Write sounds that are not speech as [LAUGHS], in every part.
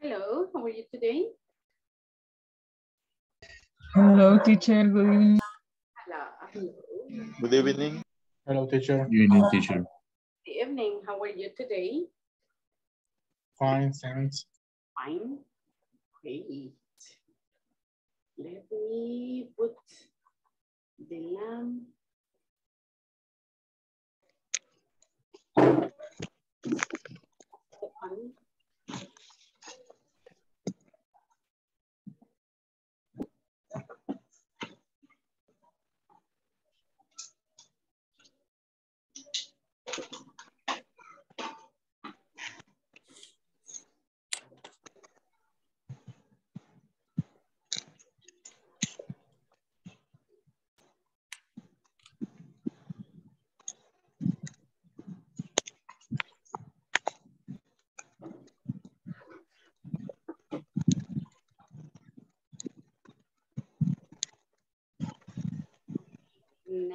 Hello, how are you today? Hello, teacher. Good evening. Hello. Good evening. Hello, teacher. Good evening, teacher. Good evening, how are you today? Fine, thanks. Fine. Great. Let me put the lamp. on.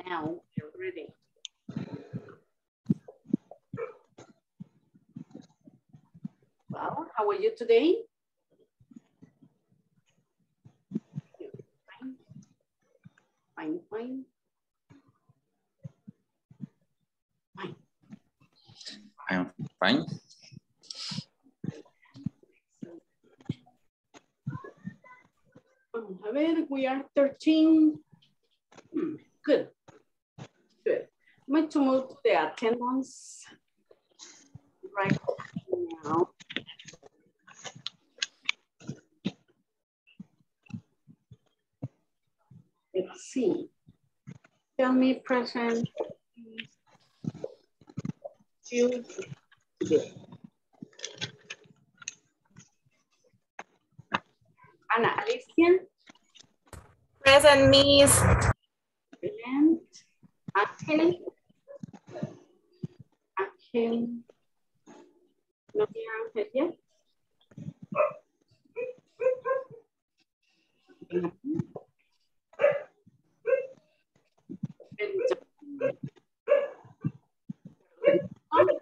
Now you're ready. Well, how are you today? Fine. Fine, fine. Fine. I am fine. Vamos a ver, we are 13. Hmm, Good. Good. I'm going to move the attendance right now. Let's see. Tell me present. You. Ana Alicia. Present, Miss. Brilliant. Ángel. Ángel. ¿No tiene Ángel yet? Carlos.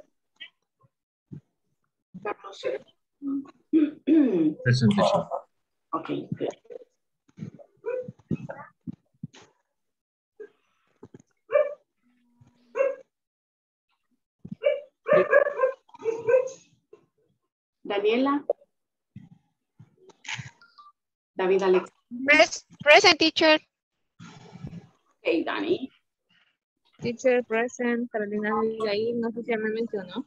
Present, teacher. Okay, good. Daniela. David Alex. Pres- present, teacher. Okay, Dani. Teacher, present. Carolina Abigail, no sé si ya me mencionó.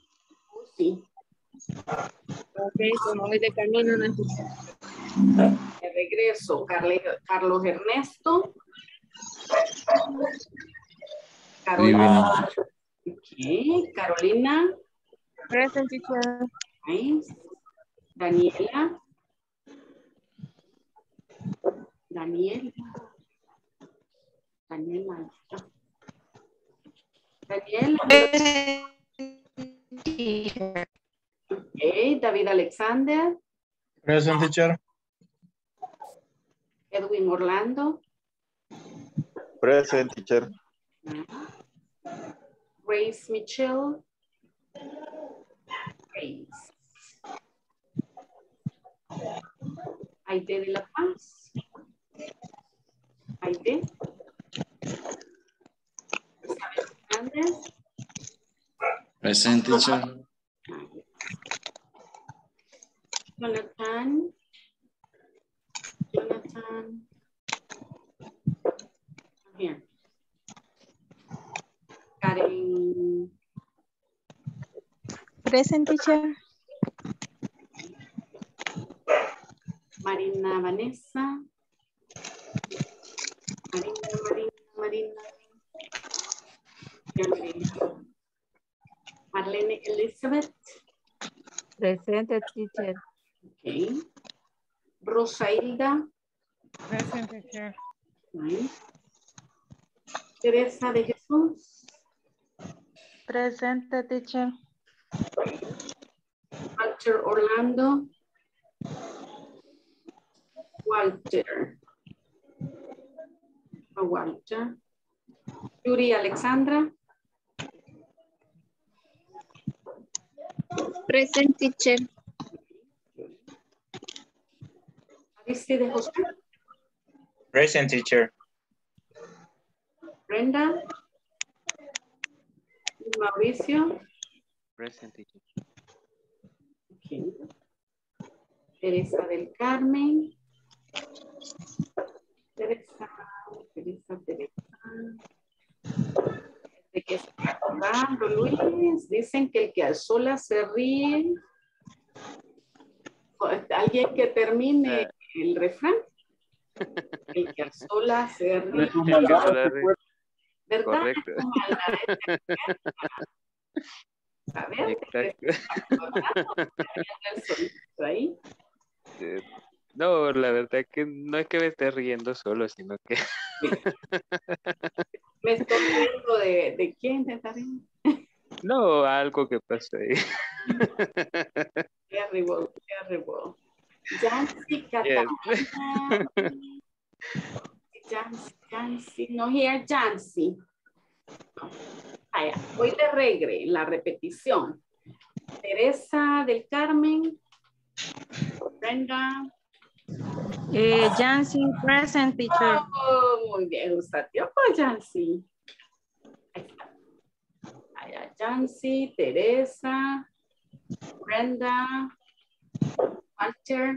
Sí, Ok, como voy de camino, no de regreso. Carle- Carlos Ernesto. Carolina. Okay, Carolina. Present, teacher. Nice. Daniela. Daniela. Daniela. Daniela. Teacher. Okay, David Alexander. Present, teacher. Edwin Orlando. Present teacher. Grace Mitchell. Grace. Aide de la Paz. Aide. Isabel Hernández. Present, teacher. Jonathan. Jonathan. Here. Karen. [LAUGHS] Present, teacher. Marina Vanessa. Marina, Marina, Marina. Marlene Elizabeth. Present, teacher. Okay. Rosailda. Present, teacher. Teresa de Jesús. Present, teacher. Walter Orlando. Walter. Walter. Yuri Alexandra. Present, teacher. Aristide José, Present teacher. Brenda, Mauricio, Present teacher. ok. Teresa del Carmen, Teresa, Teresa, Teresa. ¿De qué está acordando, Luis? Dicen que el que a solas se ríe. Alguien que termine el refrán. El que a solas se ríe. ¿Verdad? Correcto. Es A ver, ahí. No, la verdad que no es que me esté riendo solo, sino que [LAUGHS] Me estoy riendo de, de quién te está riendo. [LAUGHS] no, algo que pasó ahí. Terrible, terrible. Jancy Yes. [LAUGHS] Jancy, Jancy, no here Jancy. Vaya, voy de regre, la repetición. Teresa del Carmen. Brenda. Eh, Jancy, present teacher. Oh, muy bien, tiempo, Jancy. Ahí está. Allá, Jancy, Teresa, Brenda, Walter,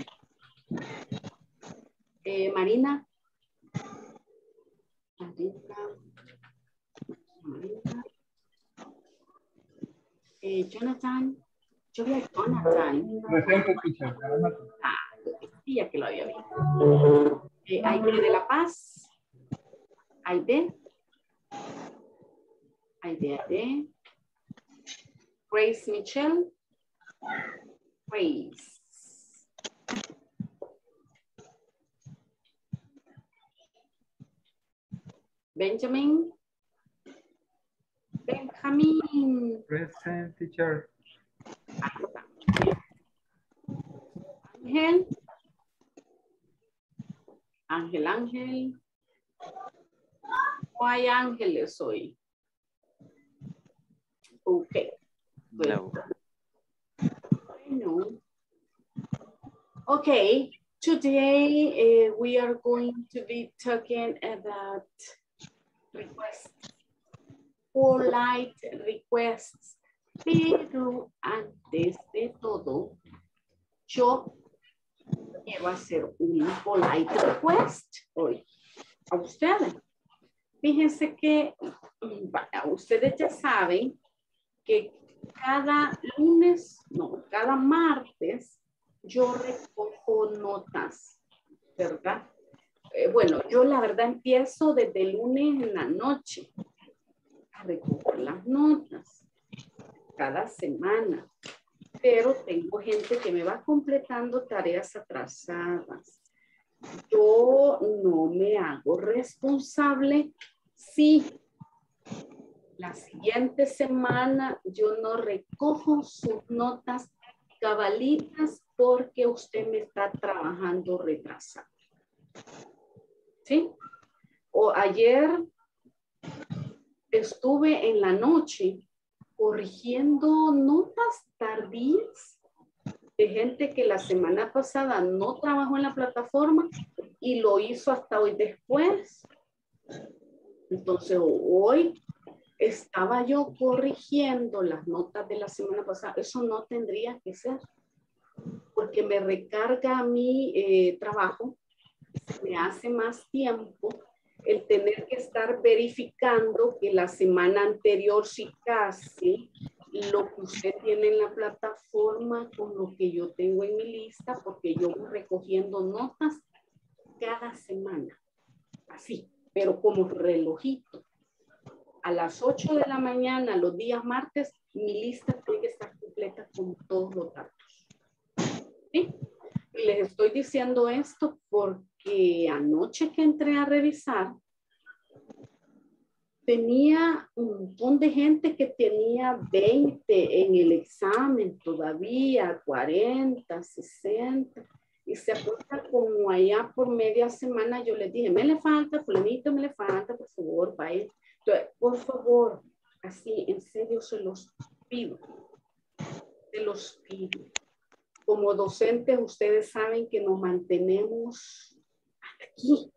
eh, Marina. Eh, Jonathan. Yo vi a Jonathan. Presente, teacher. Ah, decía que lo había visto. Eh, Aide de la Paz. Aide. Aide, Aide. Grace Michelle. Grace. Benjamin. Benjamin. Present, teacher. Ángel. Ángel, Ángel. ¿O hay ángeles hoy? Ok. Good. No. Bueno. Okay, today uh, we are going to be talking about requests, polite requests. Pero antes de todo, yo quiero hacer un polite request hoy a ustedes. Fíjense que ustedes ya saben que cada lunes, no, cada martes, yo recojo notas, ¿verdad? Eh, bueno, yo la verdad empiezo desde el lunes en la noche a recoger las notas cada semana, pero tengo gente que me va completando tareas atrasadas. Yo no me hago responsable si la siguiente semana yo no recojo sus notas cabalitas porque usted me está trabajando retrasado. ¿Sí? O ayer estuve en la noche corrigiendo notas tardías de gente que la semana pasada no trabajó en la plataforma y lo hizo hasta hoy después. Entonces hoy estaba yo corrigiendo las notas de la semana pasada. Eso no tendría que ser, porque me recarga mi eh, trabajo, me hace más tiempo el tener que estar verificando que la semana anterior sí casi lo que usted tiene en la plataforma con lo que yo tengo en mi lista, porque yo voy recogiendo notas cada semana, así, pero como relojito a las 8 de la mañana, los días martes, mi lista tiene que estar completa con todos los datos. ¿Sí? Les estoy diciendo esto porque anoche que entré a revisar, tenía un montón de gente que tenía 20 en el examen todavía, 40, 60. Y se acuerda como allá por media semana yo les dije, me le falta, fulanito, me le falta, por favor, vaya. Entonces, por favor, así, en serio se los pido. Se los pido. Como docentes, ustedes saben que nos mantenemos aquí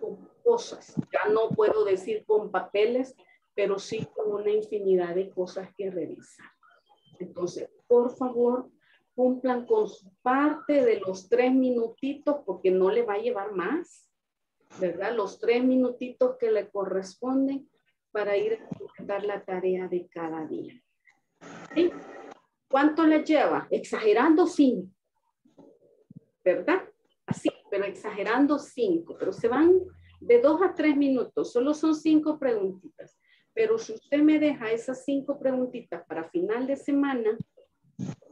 con cosas. Ya no puedo decir con papeles, pero sí con una infinidad de cosas que revisar. Entonces, por favor, cumplan con su parte de los tres minutitos porque no le va a llevar más, ¿verdad? Los tres minutitos que le corresponden para ir a dar la tarea de cada día. ¿Sí? ¿Cuánto le lleva? Exagerando cinco, ¿verdad? Pero exagerando cinco, pero se van de dos a tres minutos, solo son cinco preguntitas. Pero si usted me deja esas cinco preguntitas para final de semana,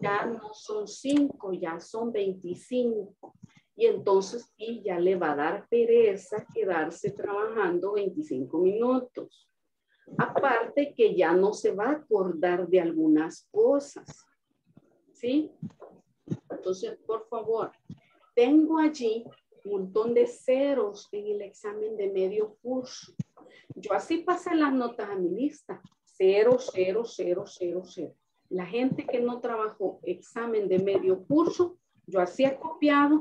ya no son cinco, ya son 25. Y entonces sí, ya le va a dar pereza quedarse trabajando 25 minutos. Aparte que ya no se va a acordar de algunas cosas. ¿Sí? Entonces, por favor, tengo allí un montón de ceros en el examen de medio curso. Yo así pasé las notas a mi lista. Cero, cero, cero, cero, cero. La gente que no trabajó examen de medio curso, yo así he copiado.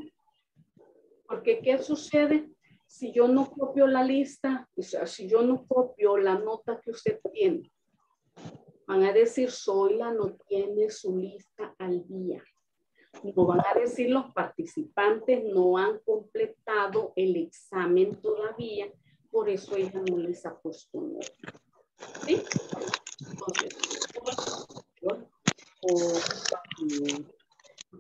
Porque ¿qué sucede? Si yo no copio la lista, o sea, si yo no copio la nota que usted tiene, van a decir, soy la no tiene su lista al día. No van a decir los participantes no han completado el examen todavía, por eso ella no les nota. ¿Sí? Entonces, favor,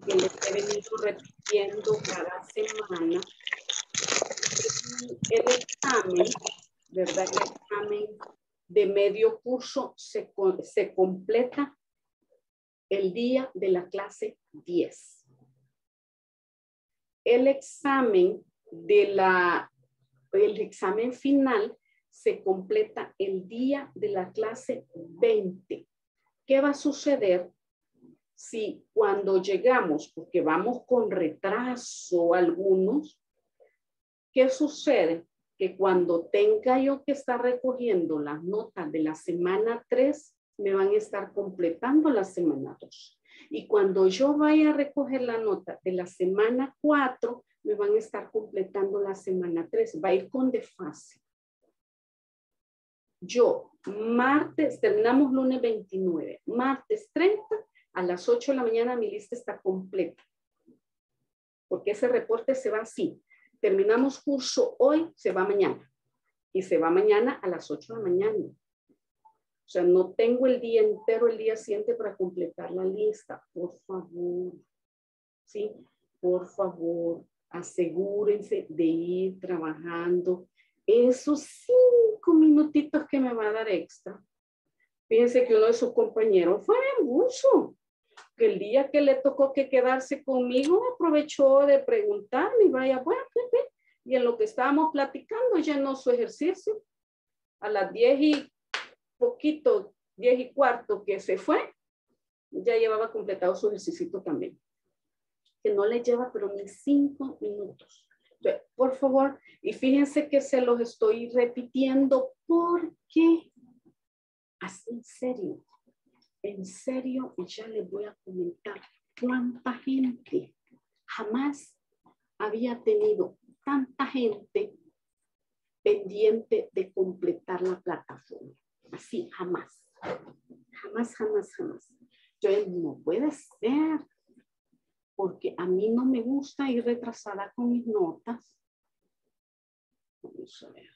que les he venido repitiendo cada semana, el examen, ¿verdad? El examen de medio curso se, se completa el día de la clase 10. El examen de la, el examen final se completa el día de la clase 20. ¿Qué va a suceder si cuando llegamos, porque vamos con retraso algunos, ¿qué sucede? Que cuando tenga yo que estar recogiendo las notas de la semana 3, me van a estar completando la semana 2. Y cuando yo vaya a recoger la nota de la semana 4, me van a estar completando la semana 3. Va a ir con desfase. Yo, martes, terminamos lunes 29, martes 30, a las 8 de la mañana mi lista está completa. Porque ese reporte se va así. Terminamos curso hoy, se va mañana. Y se va mañana a las 8 de la mañana. O sea, no tengo el día entero, el día siguiente para completar la lista. Por favor, ¿sí? Por favor, asegúrense de ir trabajando esos cinco minutitos que me va a dar extra. Fíjense que uno de sus compañeros fue mucho. Que el día que le tocó que quedarse conmigo, aprovechó de preguntarme y vaya, bueno, y en lo que estábamos platicando, llenó su ejercicio. A las diez y poquito, diez y cuarto que se fue, ya llevaba completado su ejercicio también. Que no le lleva pero ni cinco minutos. por favor, y fíjense que se los estoy repitiendo porque, así en serio, en serio, ya les voy a comentar cuánta gente jamás había tenido tanta gente pendiente de completar la plataforma. Así, jamás. Jamás, jamás, jamás. Entonces, no puede ser. Porque a mí no me gusta ir retrasada con mis notas. Vamos a ver.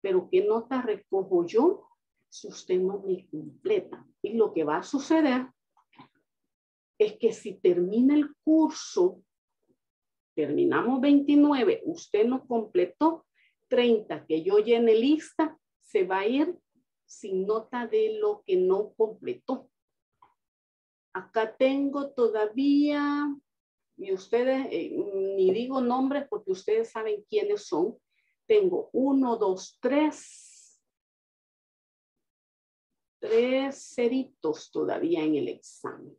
Pero ¿qué nota recojo yo si usted no me completa? Y lo que va a suceder es que si termina el curso, terminamos 29, usted no completó 30 que yo llene lista, se va a ir sin nota de lo que no completó. Acá tengo todavía, y ustedes, eh, ni digo nombres porque ustedes saben quiénes son. Tengo uno, dos, tres, tres ceritos todavía en el examen.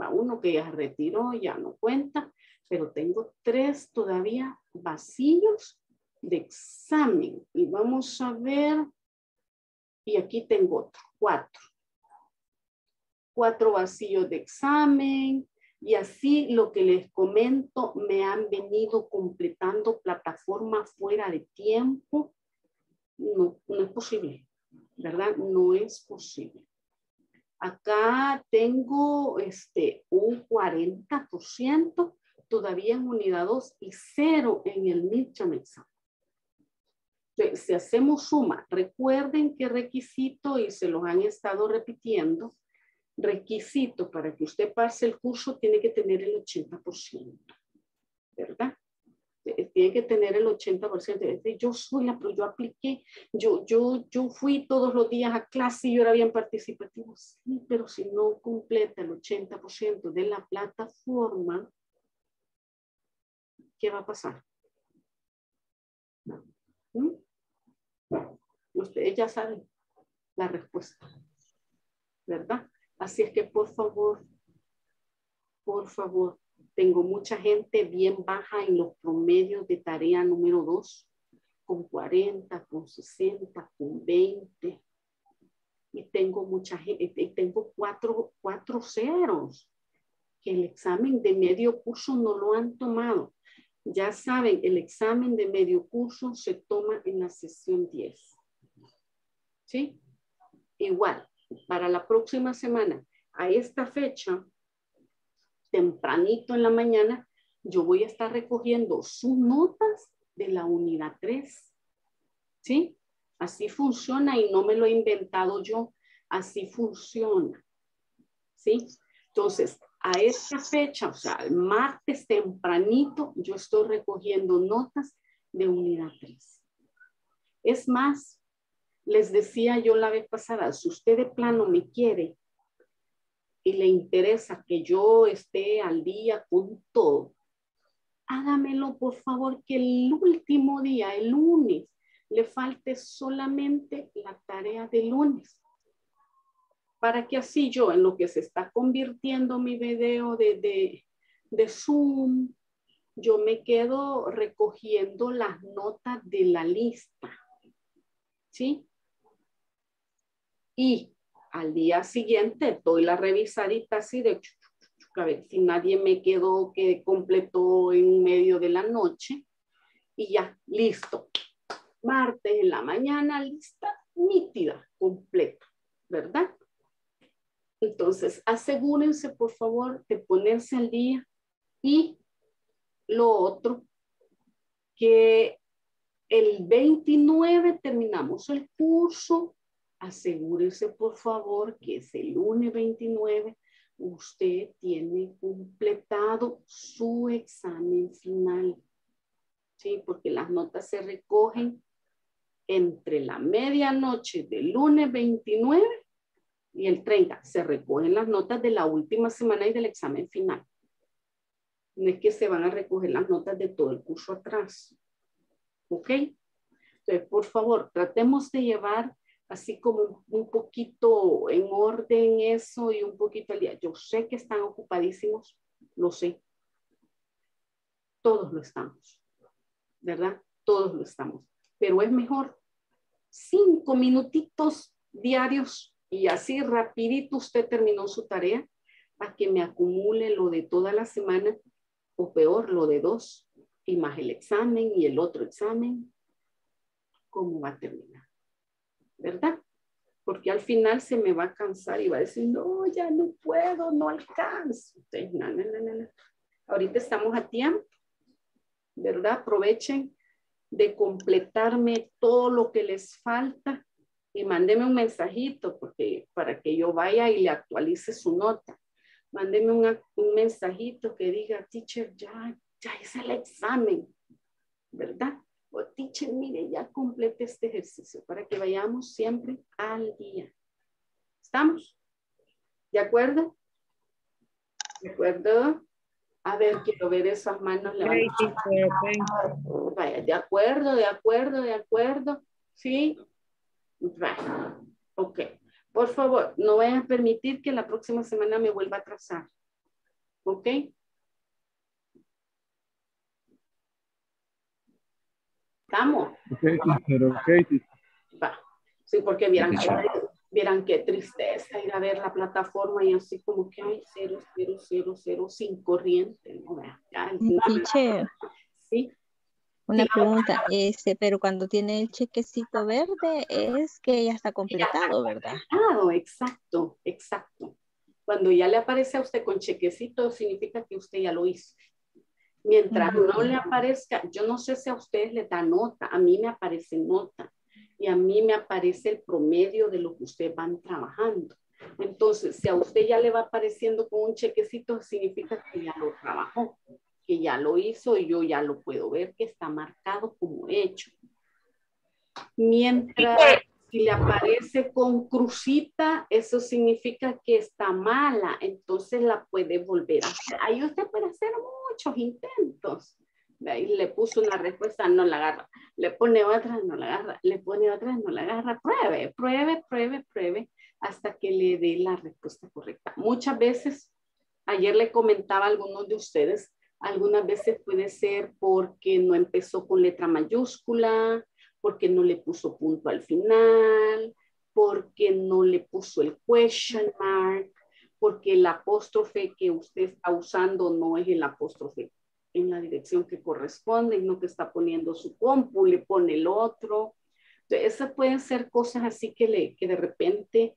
Va uno que ya retiró, ya no cuenta, pero tengo tres todavía vacíos de examen. Y vamos a ver y aquí tengo otro, cuatro. Cuatro vacíos de examen. Y así lo que les comento, me han venido completando plataformas fuera de tiempo. No, no es posible, ¿verdad? No es posible. Acá tengo este, un 40% todavía en unidad 2 y cero en el midterm exam. Si hacemos suma, recuerden qué requisito, y se los han estado repitiendo, requisito para que usted pase el curso tiene que tener el 80%, ¿verdad? Eh, Tiene que tener el 80%. Es decir, Yo soy la, pero yo apliqué, yo, yo, yo fui todos los días a clase y yo era bien participativo. Sí, pero si no completa el 80% de la plataforma, ¿qué va a pasar? ¿Mm? Ustedes ya saben la respuesta, ¿verdad? Así es que por favor, por favor, tengo mucha gente bien baja en los promedios de tarea número 2, con 40, con 60, con 20. Y tengo mucha gente, tengo cuatro, cuatro ceros que el examen de medio curso no lo han tomado. Ya saben, el examen de medio curso se toma en la sesión 10. ¿Sí? Igual, para la próxima semana, a esta fecha, tempranito en la mañana, yo voy a estar recogiendo sus notas de la unidad 3. ¿Sí? Así funciona y no me lo he inventado yo. Así funciona. ¿Sí? Entonces, a esta fecha, o sea, el martes tempranito, yo estoy recogiendo notas de unidad 3. Es más, les decía yo la vez pasada, si usted de plano me quiere y le interesa que yo esté al día con todo, hágamelo por favor que el último día, el lunes, le falte solamente la tarea de lunes para que así yo, en lo que se está convirtiendo mi video de, de, de Zoom, yo me quedo recogiendo las notas de la lista. ¿Sí? Y al día siguiente doy la revisadita así de a ver si nadie me quedó que completó en medio de la noche y ya, listo. Martes en la mañana, lista, nítida, completa, ¿verdad? Entonces, asegúrense, por favor, de ponerse al día. Y lo otro, que el 29 terminamos el curso. Asegúrese, por favor, que ese lunes 29 usted tiene completado su examen final. Sí, porque las notas se recogen entre la medianoche del lunes 29 y el 30 se recogen las notas de la última semana y del examen final. No es que se van a recoger las notas de todo el curso atrás. ¿Ok? Entonces, por favor, tratemos de llevar así como un poquito en orden eso y un poquito al día. Yo sé que están ocupadísimos, lo sé. Todos lo estamos, ¿verdad? Todos lo estamos. Pero es mejor cinco minutitos diarios y así rapidito usted terminó su tarea a que me acumule lo de toda la semana o peor, lo de dos y más el examen y el otro examen. ¿Cómo va a terminar? ¿Verdad? Porque al final se me va a cansar y va a decir, no, ya no puedo, no alcanzo. Entonces, no, no, no. Ahorita estamos a tiempo, ¿verdad? Aprovechen de completarme todo lo que les falta y mándeme un mensajito porque para que yo vaya y le actualice su nota. Mándeme un, un mensajito que diga, teacher, ya, ya hice el examen, ¿verdad? O teacher, mire, ya complete este ejercicio para que vayamos siempre al día. ¿Estamos? ¿De acuerdo? ¿De acuerdo? A ver, quiero ver esas manos levantadas. Vaya, de acuerdo, de acuerdo, de acuerdo. ¿Sí? Right. Ok. Por favor, no vayan a permitir que la próxima semana me vuelva a atrasar. ¿Ok? ¿Estamos? Ok, teacher, ok, teacher. Va. Sí, porque vieran, Vieran qué tristeza ir a ver la plataforma y así como que hay 0, 0, 0, 0, sin corriente. ¿no? Vea, ya, Teacher, sí, una Sí. pregunta, este, pero cuando tiene el chequecito verde es que ya está completado, ¿verdad? Claro, exacto, exacto. Cuando ya le aparece a usted con chequecito, significa que usted ya lo hizo. Mientras no le aparezca, yo no sé si a ustedes les da nota, a mí me aparece nota y a mí me aparece el promedio de lo que ustedes van trabajando. Entonces, si a usted ya le va apareciendo con un chequecito, significa que ya lo trabajó, que ya lo hizo y yo ya lo puedo ver que está marcado como hecho. Mientras si le aparece con crucita, eso significa que está mala, entonces la puede volver a hacer. Ahí usted puede hacer muchos intentos. Ahí le puso una respuesta, no la agarra. Le pone otra, no la agarra. Le pone otra, no la agarra. Pruebe, pruebe, pruebe, pruebe, hasta que le dé la respuesta correcta. Muchas veces, ayer le comentaba a algunos de ustedes, algunas veces puede ser porque no empezó con letra mayúscula, porque no le puso punto al final, porque no le puso el question mark, porque el apóstrofe que usted está usando no es el apóstrofe en la dirección que corresponde, no que está poniendo su compu, le pone el otro. Entonces, esas pueden ser cosas así que, le, que de repente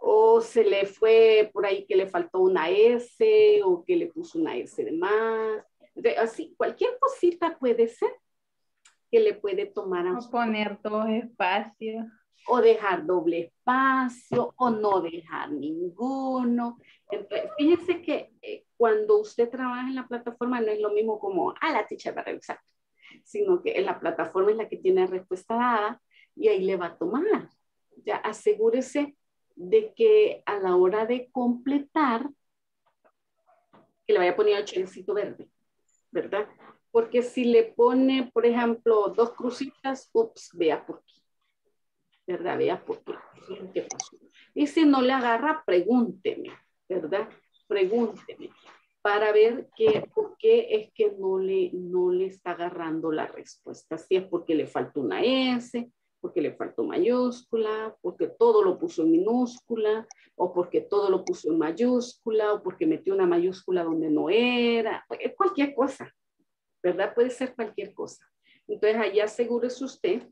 o se le fue por ahí que le faltó una S o que le puso una S de más. Entonces, así, cualquier cosita puede ser que le puede tomar a O poner dos espacios. o dejar doble espacio o no dejar ninguno. Entonces, fíjense que eh, cuando usted trabaja en la plataforma no es lo mismo como, ah, la teacher va a revisar, sino que en la plataforma es la que tiene respuesta dada y ahí le va a tomar. Ya asegúrese de que a la hora de completar, que le vaya el chelecito verde, ¿verdad? Porque si le pone, por ejemplo, dos crucitas, ups, vea por qué. ¿Verdad? Vea por qué. Que pasó. Y si no le agarra, pregúnteme, ¿verdad? Pregúnteme para ver qué, por qué es que no le, no le está agarrando la respuesta. Si es porque le faltó una S, porque le faltó mayúscula, porque todo lo puso en minúscula, o porque todo lo puso en mayúscula, o porque metió una mayúscula donde no era, eh, cualquier cosa, ¿verdad? Puede ser cualquier cosa. Entonces, allá asegúrese usted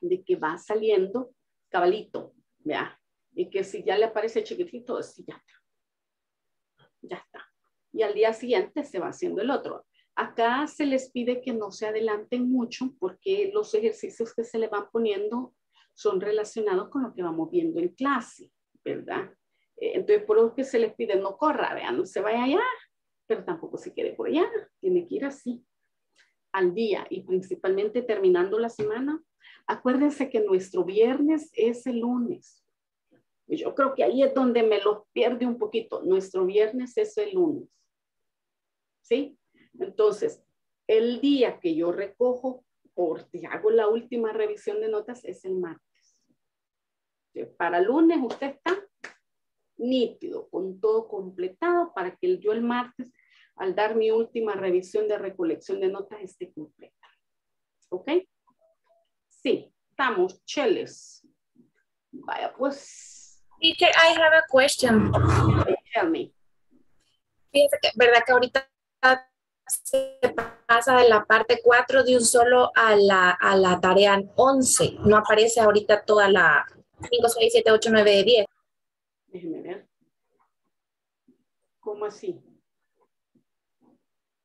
de que va saliendo cabalito, ¿vea? Y que si ya le aparece chiquitito, sí, ya está. Ya está. Y al día siguiente se va haciendo el otro. Acá se les pide que no se adelanten mucho porque los ejercicios que se le van poniendo son relacionados con lo que vamos viendo en clase, ¿verdad? Eh, Entonces, por eso que se les pide no corra, vean, no se vaya allá, pero tampoco se quede por allá, tiene que ir así, al día y principalmente terminando la semana. Acuérdense que nuestro viernes es el lunes. Yo creo que ahí es donde me lo pierde un poquito. Nuestro viernes es el lunes. ¿Sí? Entonces, el día que yo recojo o hago la última revisión de notas es el martes. Para lunes usted está nítido, con todo completado, para que yo el martes, al dar mi última revisión de recolección de notas, esté completa. ¿Ok? Sí, estamos cheles. Vaya, pues, Teacher, I have a question. tell me. Fíjense que, ¿verdad que ahorita se pasa de la parte 4 de un solo a la, a la tarea 11? No aparece ahorita toda la 5, 6, 7, 8, 9, 10. Déjeme ver. ¿Cómo así?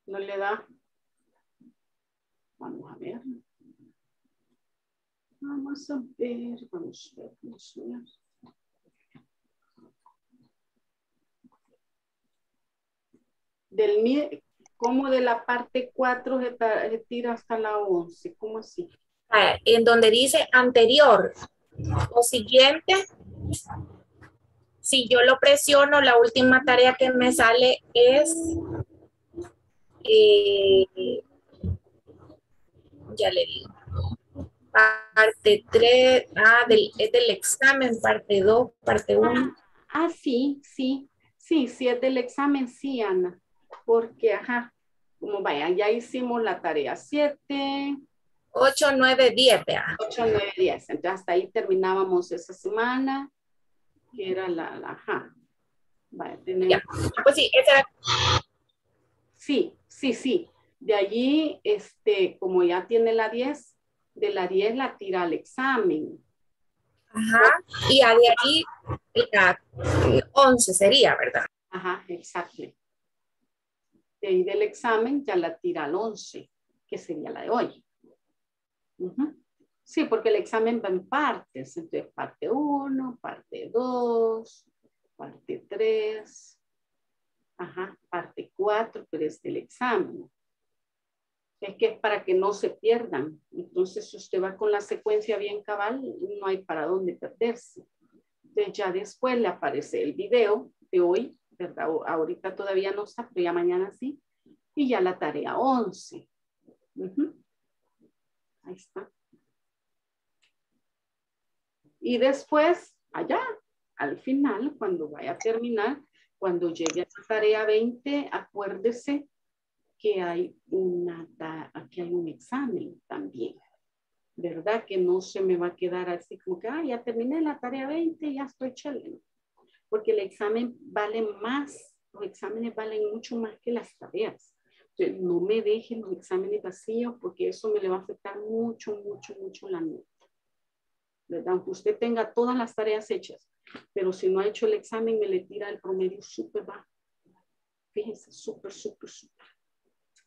¿No le da? Vamos a ver. Vamos a ver, vamos a ver, vamos a ver. Del, ¿Cómo de la parte 4 se, se tira hasta la 11? ¿Cómo así? Ah, En donde dice anterior o siguiente, si yo lo presiono, la última tarea que me sale es, eh, ya le digo, parte 3, ah, del, es del examen, parte 2, parte 1. Ah, sí, sí, sí, sí es del examen, sí, Ana, porque, ajá, como vaya, ya hicimos la tarea 7, 8, 9, 10, vea. 8, 9, 10. Entonces hasta ahí terminábamos esa semana, que era la, la ajá. Vale, tenemos- Ya. Pues sí, esa era Sí, sí, sí. De allí, este, como ya tiene la 10, de la 10 la tira al examen. Ajá. Y de ahí la 11 sería, ¿verdad? Ajá, exacto. De ahí del examen ya la tira al 11, que sería la de hoy. Sí, porque el examen va en partes. Entonces, parte 1, parte 2, parte 3, ajá, parte 4, pero es del examen. Es que es para que no se pierdan. Entonces, si usted va con la secuencia bien cabal, no hay para dónde perderse. Entonces, ya después le aparece el video de hoy, ¿verdad? Ahorita todavía no está, pero ya mañana sí. Y ya la tarea 11. Ujú. Ahí está. Y después, allá, al final, cuando vaya a terminar, cuando llegue a la tarea 20, acuérdese que hay, una, que hay un examen también. ¿Verdad? Que no se me va a quedar así como que, ah, ya terminé la tarea 20, ya estoy chévere. Porque el examen vale más, los exámenes valen mucho más que las tareas. Entonces, no me dejen los exámenes vacíos porque eso me le va a afectar mucho, mucho, mucho la nota. ¿Verdad? Aunque usted tenga todas las tareas hechas, pero si no ha hecho el examen, me le tira el promedio súper bajo. Fíjense, súper, súper, súper.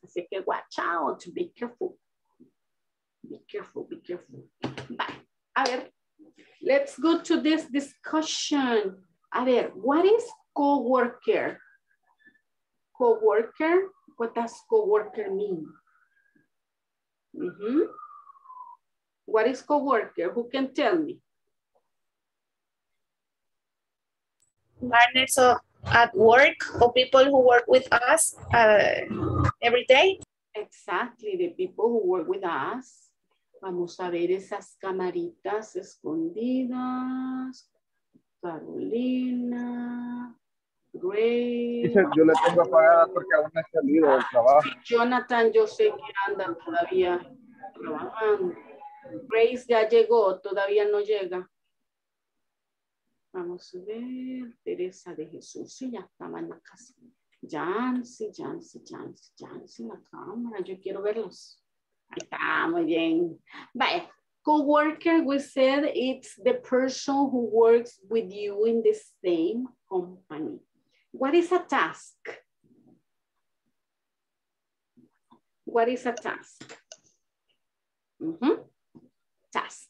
Así que watch out, be careful. Be careful, be careful. Bye. A ver, let's go to this discussion. A ver, what is coworker? Coworker, what does coworker mean? Mhm. What is coworker? Who can tell me? Partners of, at work or people who work with us uh, every day. Exactly, the people who work with us. Vamos a ver esas camaritas escondidas. Carolina, Grace. Yo la tengo apagada porque aún no he salido del trabajo. Jonathan, yo sé que anda todavía trabajando. Grace ya llegó, todavía no llega. Vamos a ver, Teresa de Jesús, sí, ya estaba en la casa. Jancy, Jancy, Jancy, Jancy, la cámara, yo quiero verlos. Ahí está, muy bien. Vaya, coworker, we said it's the person who works with you in the same company. What is a task? What is a task? Ujú. Task.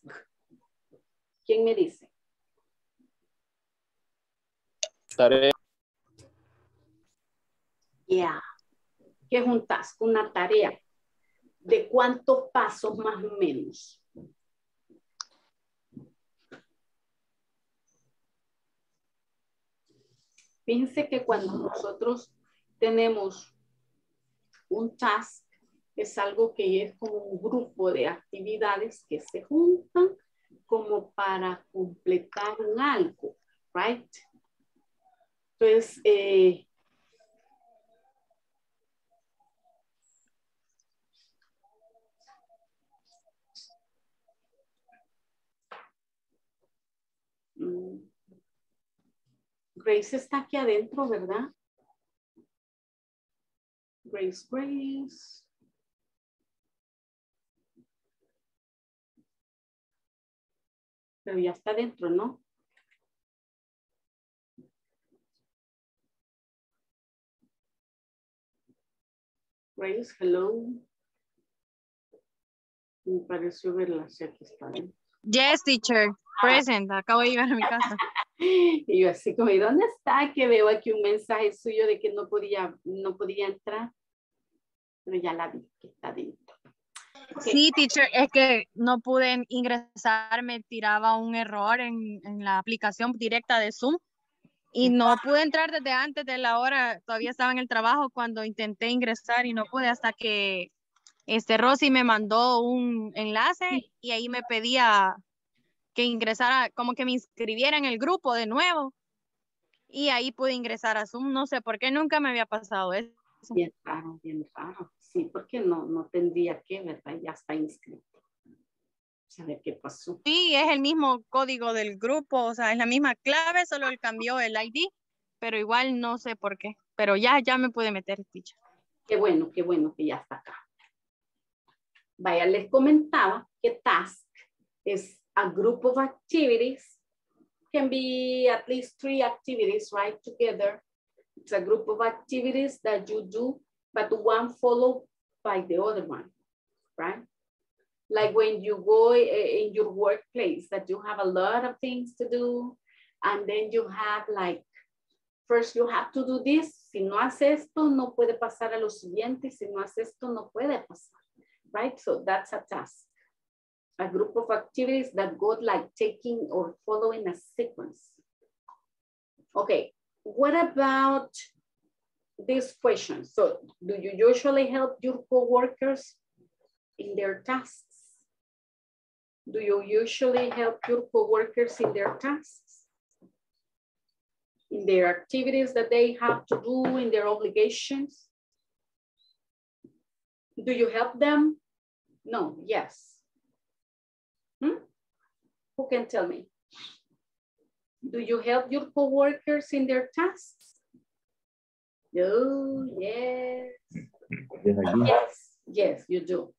¿Quién me dice? Tarea. Yeah. ¿Qué es un task? Una tarea. ¿De cuántos pasos más o menos? Fíjense que cuando nosotros tenemos un task, es algo que es como un grupo de actividades que se juntan como para completar un algo, right? Entonces, eh, mm, Grace está aquí adentro, ¿verdad? Grace, Grace. Pero ya está adentro, ¿no? Grace, hello. Me pareció verla, si aquí está. Yes, teacher. Present. Acabo de llegar a mi casa. [LAUGHS] Y yo así como, ¿y dónde está? Que veo aquí un mensaje suyo de que no podía, no podía entrar. Pero ya la vi, que está dentro. Ok, Sí, teacher, es que no pude ingresar, me tiraba un error en, en la aplicación directa de Zoom y no pude entrar desde antes de la hora, todavía estaba en el trabajo cuando intenté ingresar y no pude hasta que este Rosy me mandó un enlace y ahí me pedía que ingresara, como que me inscribiera en el grupo de nuevo y ahí pude ingresar a Zoom, no sé por qué nunca me había pasado eso. Bien raro, bien raro. Sí, porque no, no tendría que, ¿verdad? Ya está inscrito. Saber qué pasó. Sí, es el mismo código del grupo, o sea, es la misma clave, solo él cambió el ID, pero igual no sé por qué. Pero ya, ya me pude meter, teacher. Qué bueno, qué bueno que ya está acá. Vaya, les comentaba que task is a group of activities. Can be at least three activities, right, together. It's a group of activities that you do, but one followed by the other one, right? Like when you go eh, in your workplace, that you have a lot of things to do, and then you have like, first you have to do this. Si no hace esto, no puede pasar a lo siguiente. Si no hace esto, no puede pasar, right? So that's a task. A group of activities that go like taking or following a sequence. Okay, what about this question? So do you usually help your coworkers in their tasks? Do you usually help your coworkers in their tasks? In their activities that they have to do, in their obligations? Do you help them? No, yes. Who can tell me? Do you help your coworkers in their tasks? No, yes. Yes, yes, you do.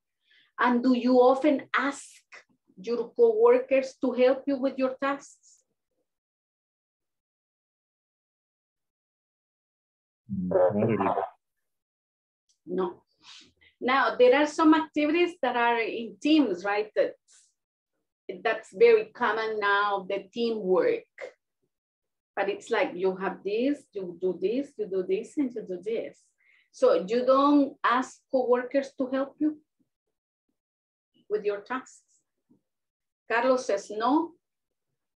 And do you often ask your coworkers to help you with your tasks? No. Now, there are some activities that are in teams, right? That's, that's very common now, the teamwork. But it's like you have this, you do this, you do this, and you do this. So you don't ask coworkers to help you with your tasks. Carlos says no.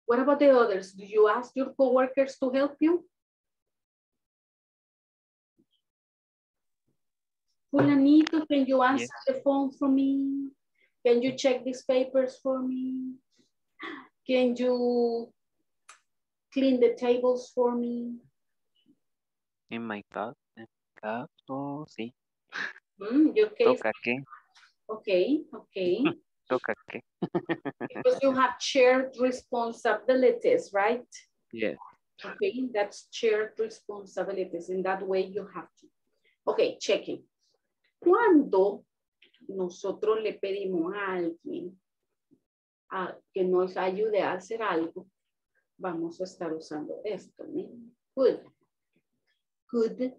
What about the others? Do you ask your coworkers to help you? Fulanito, can you answer the phone for me? Can you check these papers for me? Can you clean the tables for me? En my caso, en caso, sí. Mm, your [LAUGHS] case, Toca que, okay, okay. [LAUGHS] toca que. [LAUGHS] Because you have shared responsibilities, right? Yes. Okay, that's shared responsibilities. In that way you have to. Okay, checking. Cuando nosotros le pedimos a alguien a que nos ayude a hacer algo, vamos a estar usando esto. ¿no? Could. Could.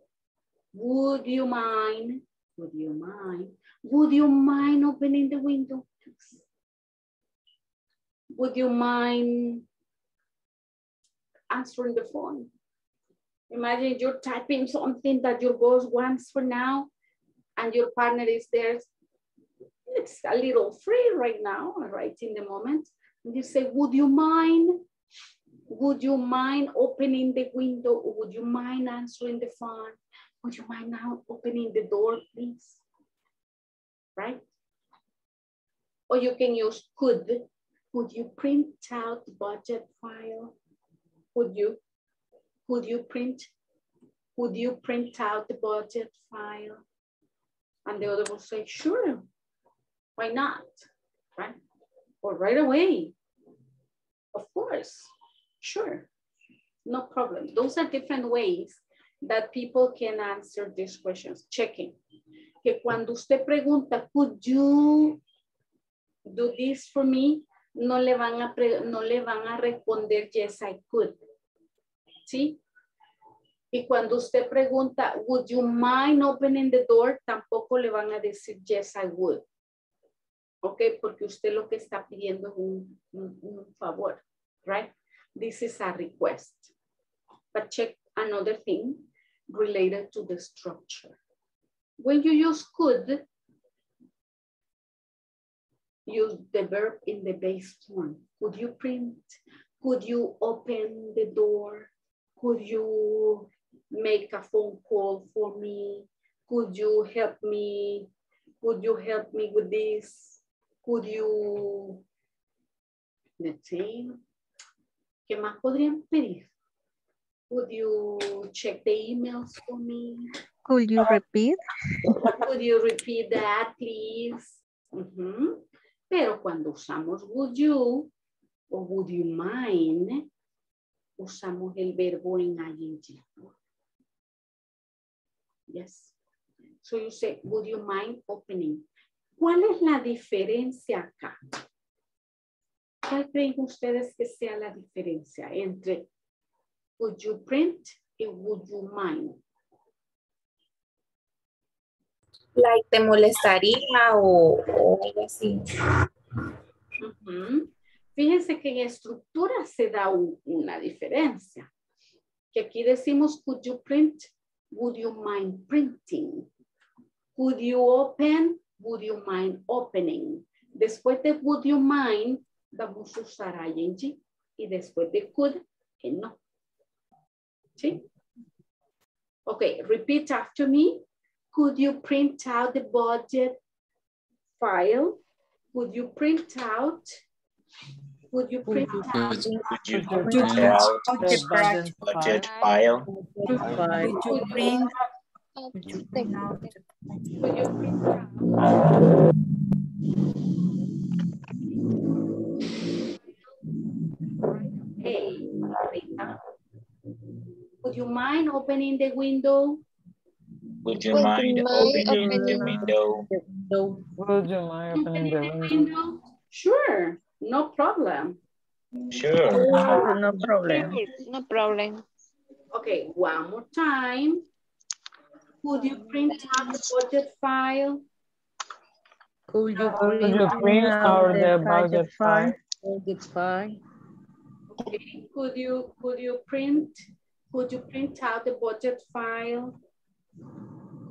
Would you mind? Would you mind? Would you mind opening the window? Would you mind answering the phone? Imagine you're typing something that your boss wants for now and your partner is there. It's a little free right now, right in the moment. And you say, would you mind? Would you mind opening the window? Would you mind answering the phone? Would you mind now opening the door, please? Right? Or you can use could. Could you print out the budget file? Would you? Could you print? Would you print out the budget file? And the other will say, sure, why not, right? Or right away, of course, sure, no problem. Those are different ways that people can answer these questions. Checking. Que cuando usted pregunta, could you do this for me? No le van a, pre- no le van a responder, yes, I could. ¿Sí? Y cuando usted pregunta, would you mind opening the door? Tampoco le van a decir, yes, I would. Ok, porque usted lo que está pidiendo es un, un- un favor, right? This is a request. But check another thing related to the structure. When you use could, use the verb in the base form. Could you print? Could you open the door? Could you make a phone call for me? Could you help me? Could you help me with this? Could you, let's see, ¿qué más podrían pedir? Could you check the emails for me? Could you repeat? Could you repeat that, please? Ujú. Pero cuando usamos would you o would you mind, usamos el verbo en ing. Yes. So you say, would you mind opening? ¿Cuál es la diferencia acá? ¿Cuál creen ustedes que sea la diferencia entre would you print y would you mind? Like, ¿te molestaría o, o algo así? Fíjense que en estructura se da un- una diferencia. Que aquí decimos, could you print? Would you mind printing? Could you open? Would you mind opening? Después de would you mind, vamos a usar ing. Y después de could, que no. ¿Sí? Ok, repeat after me. Could you print out the budget file? Could you print out? Could you print out? Would you Would print out the the budget budget file? file? Would you print? Could you print out? Hey, Would you mind opening the window? Would you mind opening the window? Would you mind opening the window? window? Sure, no problem. Sure. No problem. No problem. Okay, one more time. Could you print out the budget file? Could you Would you print out the budget file? Budget file. Okay, could you, could you print, could you print out the budget file?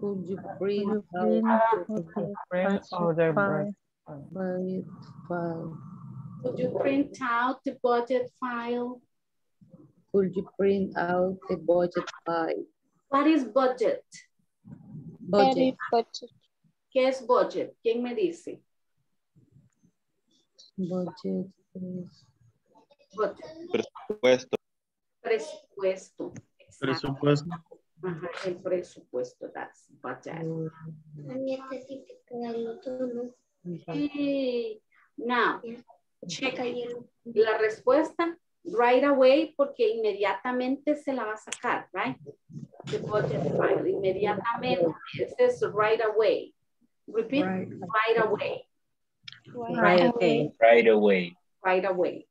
Could you print Print out the budget file. budget file? Could you print out the budget file? Could you print out the budget file? What is budget? Budget. budget. ¿Qué es budget? ¿Quién me dice? Budget Budget. Presupuesto. Presupuesto. Exacto. Presupuesto. Ajá, el presupuesto, that's budget. Okay. Now, check la respuesta right away porque inmediatamente se la va a sacar, right? The budget file, inmediatamente. It says right away. Repeat, Right. right away, right away. Right away. right away.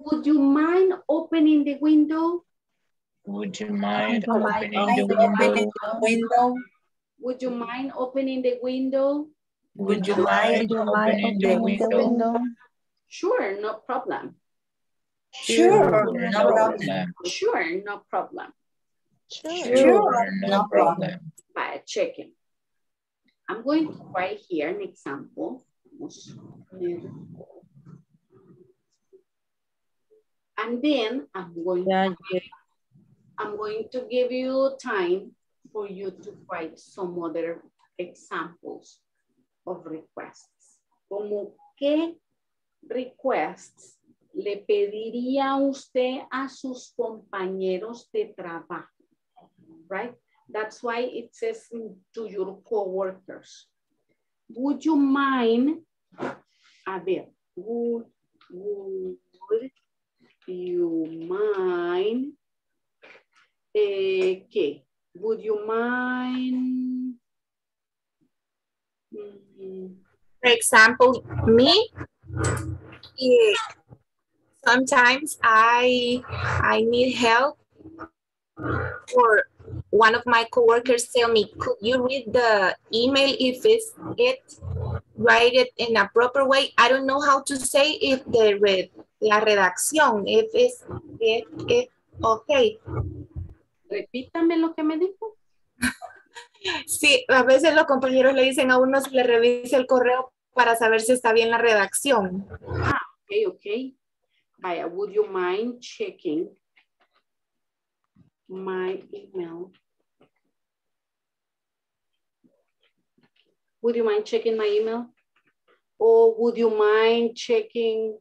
Would you mind opening the window? Would you mind Would you mind opening the window? window? Would you mind opening the window? Would you mind Would you mind opening the window? window? Sure, no problem. Sure, No problem. Sure, no problem. Sure, no problem. By checking. I'm going to write here an example. Vamos a poner- And then I'm going, Yeah, I'm going to give you time for you to write some other examples of requests. Como qué requests le pediría usted a sus compañeros de trabajo, right? That's why it says to your coworkers. Would you mind, a ver, would, would you mind, eh, ¿qué? Would you mind, mm, For example, me, eh, sometimes I I need help or one of my coworkers tell me, could you read the email if it's it, write it in a proper way? I don't know how to say if the red, la redacción, if it's, if, if, okay. repítame lo que me dijo. Sí, a veces los compañeros le dicen a uno si le revise el correo para saber si está bien la redacción. Okay, okay. Vaya, would you mind checking my email? Would you mind checking my email? Or would you mind checking,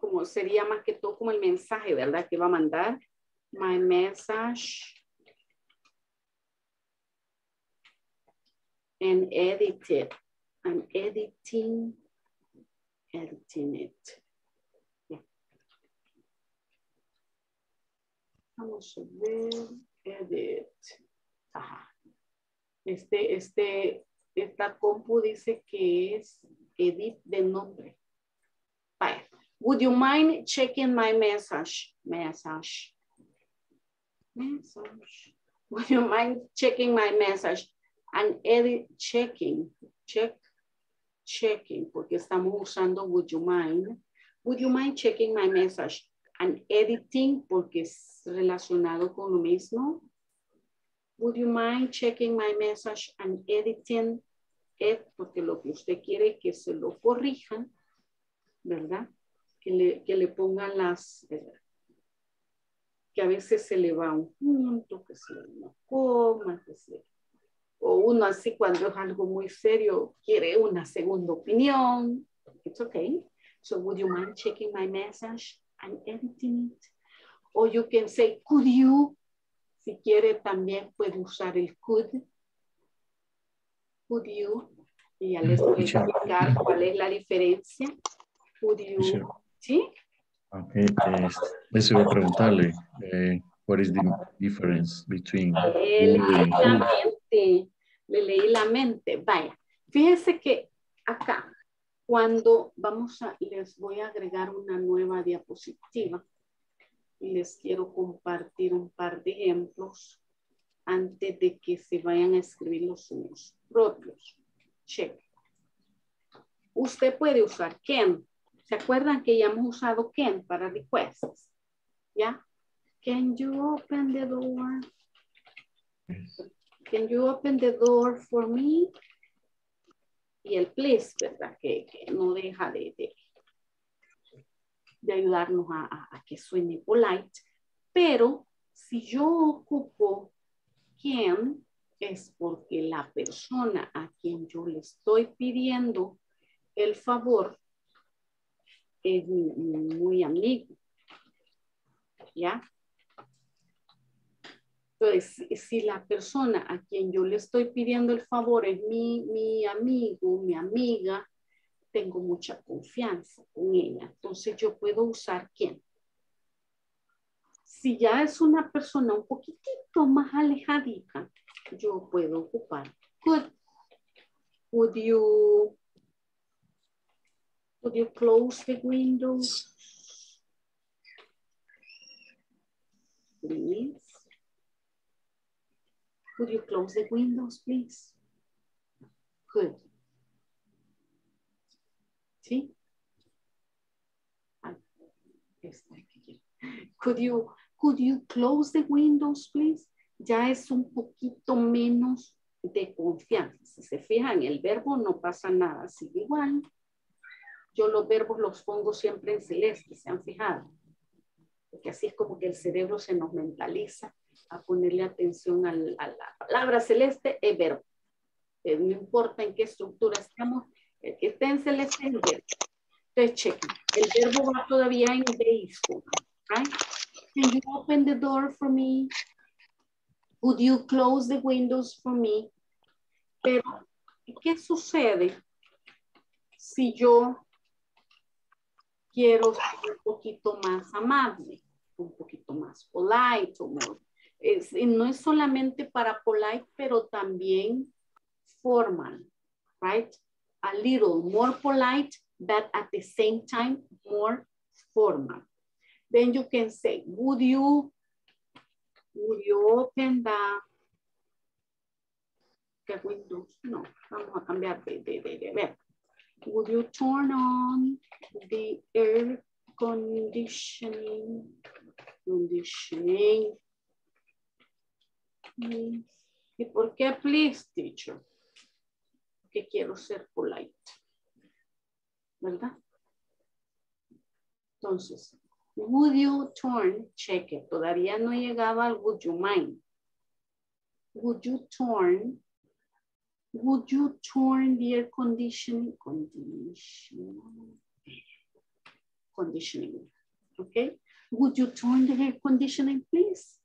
como sería más que todo como el mensaje, ¿verdad? Que va a mandar. My message. And edit it. I'm editing, editing it. Vamos a ver, edit. Ajá. Este, este, esta compu dice que es edit de nombre. Vaya. Would you mind checking my message? Message. Message. Would you mind checking my message? And edit checking. Check. Checking. Porque estamos usando would you mind. Would you mind checking my message? And editing porque es relacionado con lo mismo. Would you mind checking my message and editing it? Porque lo que usted quiere es que se lo corrijan, ¿verdad? Que le, que le pongan las, eh, que a veces se le va un punto, que se le una coma, que se, o uno así cuando es algo muy serio quiere una segunda opinión. It's okay. So would you mind checking my message and editing it? Or you can say, could you? Si quiere también puede usar el could. Could you? Y ya les voy a explicar cuál es la diferencia. Could you? ¿Sí? Ok, eh, eso iba a preguntarle. eh, what is the difference between Le would leí and la could? mente, le leí la mente. Vaya, fíjense que acá, cuando vamos a, les voy a agregar una nueva diapositiva y les quiero compartir un par de ejemplos antes de que se vayan a escribir los suyos propios. Check. Usted puede usar can. ¿Se acuerdan que ya hemos usado can para requests? ¿Ya? Can you open the door? Can you open the door for me? Y el please, ¿verdad? Que, no deja de, de, ayudarnos a, a- que suene polite. Pero si yo ocupo can, es porque la persona a quien yo le estoy pidiendo el favor es muy amigo. ¿Ya? Entonces, si- la persona a quien yo le estoy pidiendo el favor es mi, mi amigo, mi amiga, tengo mucha confianza con ella. Entonces yo puedo usar quién. Si ya es una persona un poquitito más alejadita, yo puedo ocupar could. Would you, would you close the windows? Please. Could you close the windows, please? Good. ¿Sí? Ah. Could you, could you close the windows, please? Ya es un poquito menos de confianza. Si se fijan, el verbo no pasa nada, sigue igual. Yo los verbos los pongo siempre en celeste, ¿se han fijado? Porque así es como que el cerebro se nos mentaliza a ponerle atención al- a la palabra celeste es verbo. Eh, no importa en qué estructura estamos, el que esté en celeste es el verbo. Entonces, chequen. El verbo va todavía en base form, right? Can you open the door for me? Would you close the windows for me? Pero, ¿qué sucede si yo quiero ser un poquito más amable, un poquito más polite o more es- no es solamente para polite, pero también formal, right? A little more polite, but at the same time more formal. Then you can say, would you, would you open the, the windows? No, vamos a cambiar de, de, de, de ver. Would you turn on the air conditioning? Conditioning. ¿Y por qué please, teacher? Porque quiero ser polite. ¿Verdad? Entonces, would you turn, cheque, todavía no llegaba al would you mind. Would you turn, would you turn the air conditioning, conditioning, conditioning, okay? Would you turn the air conditioning, please?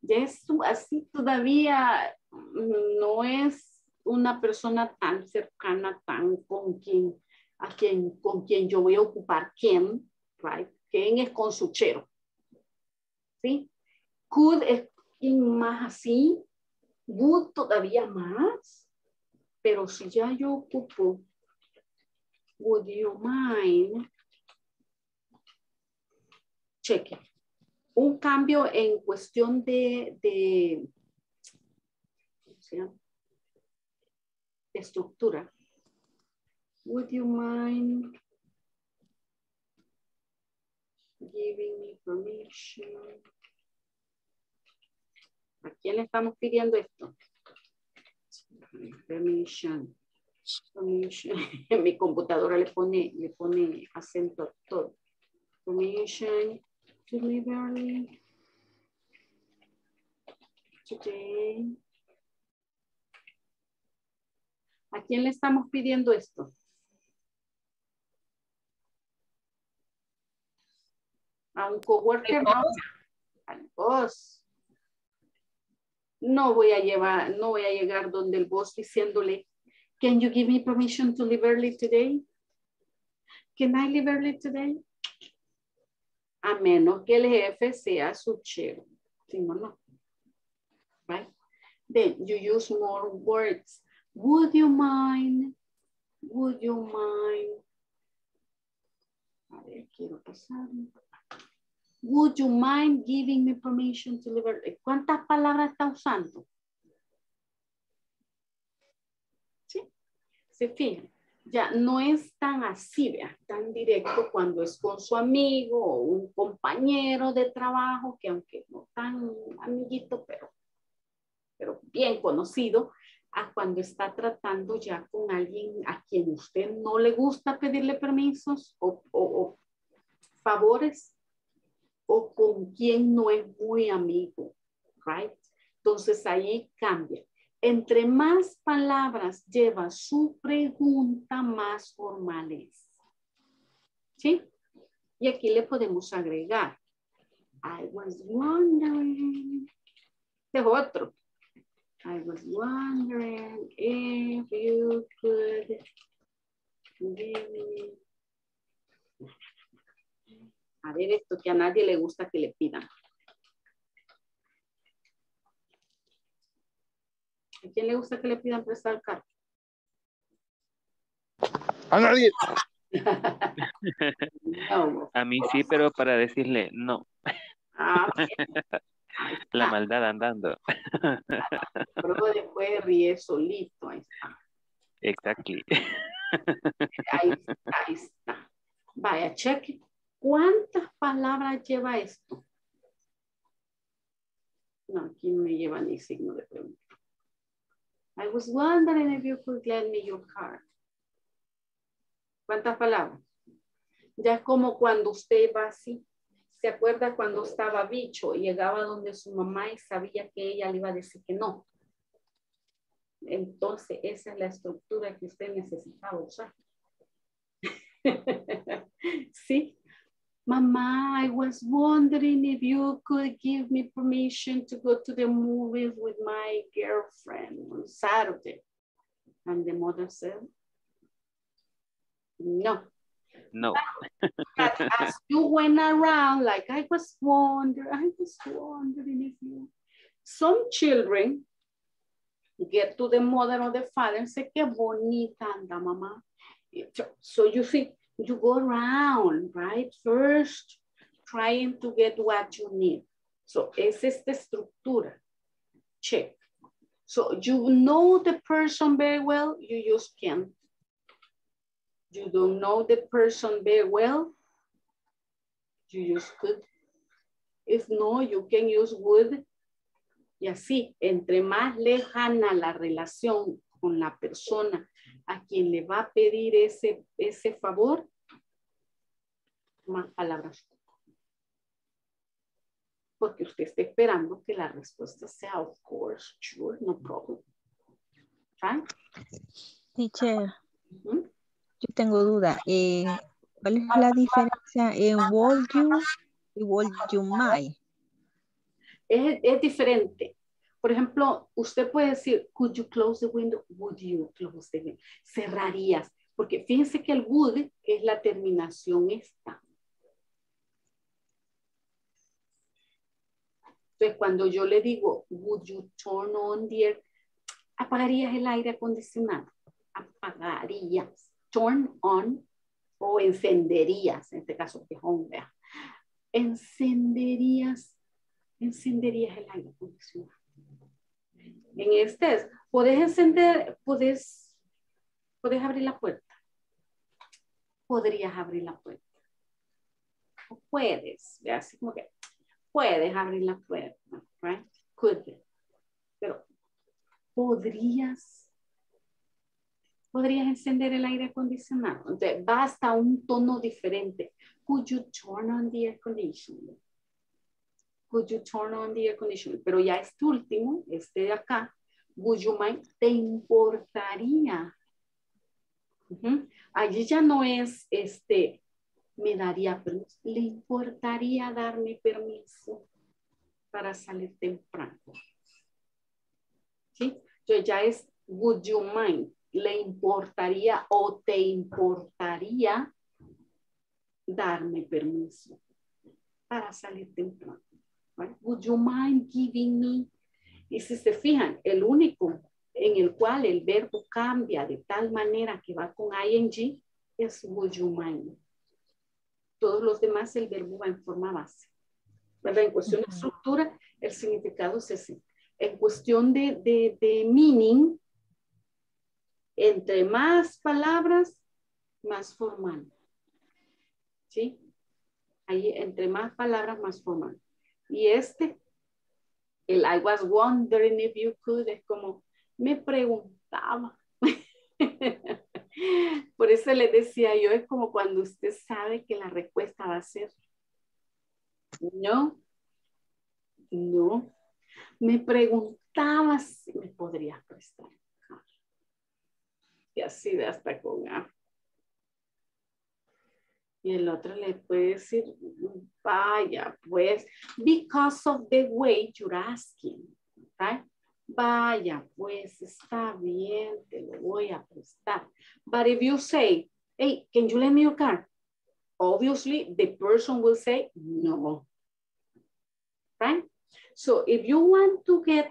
Ya es así todavía mm, no es una persona tan cercana, tan con quien, a quien, con quien yo voy a ocupar Ken, right? Ken es con su chero. ¿Sí? Could es más así, would todavía más, pero si ya yo ocupo, would you mind? Cheque. Un cambio en cuestión de, de, estructura. Giving me permission? ¿A quién le estamos pidiendo esto? Permission. Permission. En [LAUGHS] mi computadora le pone, le pone acento a todo. Permission today. ¿A quién le estamos pidiendo esto? A un coworker. Al boss. No voy a llevar, no voy a llegar donde el boss diciéndole, can you give me permission to leave early today? Can I leave early today? A menos que el jefe sea su chero. Si no, no. Right? Then you use more words. Would you mind? Would you mind? A ver, quiero pasar. Would you mind giving me permission to early? ¿Cuántas palabras está usando? ¿Sí? Se fijan. Ya no es tan así, vea, tan directo cuando es con su amigo o un compañero de trabajo, que aunque no tan amiguito, pero, pero bien conocido, a cuando está tratando ya con alguien a quien usted no le gusta pedirle permisos o, o, o favores o con quien no es muy amigo, right? Entonces ahí cambia. Entre más palabras lleva su pregunta, más formal es. ¿Sí? Y aquí le podemos agregar. I was wondering. Este es otro. I was wondering if you could give me... A ver, esto que a nadie le gusta que le pidan. ¿A quién le gusta que le pidan prestar carro? A nadie. [LAUGHS] No. A mí sí, pero para decirle no. Ah, [LAUGHS] La maldad andando. Luego después ríe solito. Ahí está. Exactly. Ahí está. Ahí está. Vaya, cheque. ¿Cuántas palabras lleva esto? No, aquí no me lleva ni signo de pregunta. I was wondering if you could lend me your card. ¿Cuántas palabras? Ya es como cuando usted va así. ¿Se acuerda cuando estaba bicho y llegaba donde su mamá y sabía que ella le iba a decir que no? Entonces, esa es la estructura que usted necesitaba usar. [LAUGHS] sí. Mamá, I was wondering if you could give me permission to go to the movies with my girlfriend on Saturday. And the mother said, no. No. But as [LAUGHS] you went around, like I was wondering, I was wondering if you, some children get to the mother or the father and say, qué bonita anda mamá. So you see, you go around, right? First, trying to get what you need. So es esta estructura. Check. So you know the person very well, you use can. You don't know the person very well, you use could. If no, you can use would. Y así, entre más lejana la relación con la persona a quien le va a pedir ese, ese favor, más palabras. Porque usted está esperando que la respuesta sea, of course, sure, no problem. Right? Teacher, yo tengo duda. eh, ¿Cuál es la diferencia en would you y would you mind? es, es diferente. Por ejemplo, usted puede decir, could you close the window? Would you close the window? Cerrarías. Porque fíjense que el would es la terminación esta. Entonces, cuando yo le digo, would you turn on the air? Apagarías el aire acondicionado. Apagarías. Turn on o encenderías, en este caso que es on. Encenderías, encenderías el aire acondicionado. En este es, puedes encender, puedes, puedes abrir la puerta. Podrías abrir la puerta. O puedes, vea, así como que puedes abrir la puerta, right? Could be. Pero podrías, podrías encender el aire acondicionado. Entonces, va hasta un tono diferente. Could you turn on the air conditioning? Could you turn on the air conditioning? Pero ya este último, este de acá, would you mind, te importaría. Allí ya no es este, me daría permiso, le importaría darme permiso para salir temprano. ¿Sí? Entonces ya es, would you mind, le importaría o te importaría darme permiso para salir temprano. Right? Would you mind giving me? Y si se fijan, el único en el cual el verbo cambia de tal manera que va con ing es would you mind. Todos los demás el verbo va en forma base. ¿Verdad? En cuestión de estructura, el significado es ese. En cuestión de, de, de meaning, entre más palabras, más formal. ¿Sí? Ahí, entre más palabras, más formal. Y este, el I was wondering if you could, es como, me preguntaba. [LAUGHS] Por eso le decía yo, es como cuando usted sabe que la respuesta va a ser no, no. Me preguntaba si me podrías prestar. Y así de hasta con A. Y el otro le puede decir, vaya, pues, because of the way you're asking, right? Vaya, pues está bien, te lo voy a prestar. But if you say, hey, can you lend me your car? Obviously, the person will say no. Right? So if you want to get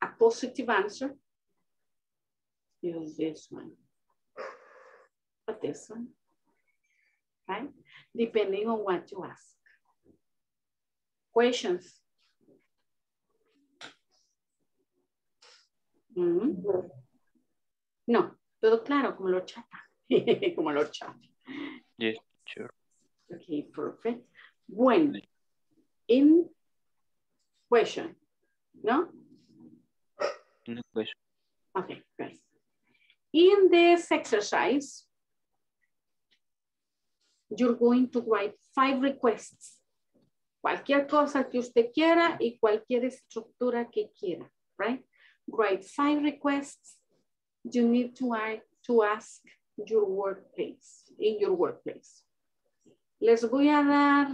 a positive answer, use this one. But this one. Right? Depending on what you ask. Questions? Mm. No, todo claro, como lo chata. [LAUGHS] como lo chata. Yes, sure. Okay, perfect. Bueno, in question, ¿no? No question. Okay, great. In this exercise, you're going to write five requests. Cualquier cosa que usted quiera y cualquier estructura que quiera, right? Write five requests. You need to, to ask your workplace, in your workplace. Les voy a dar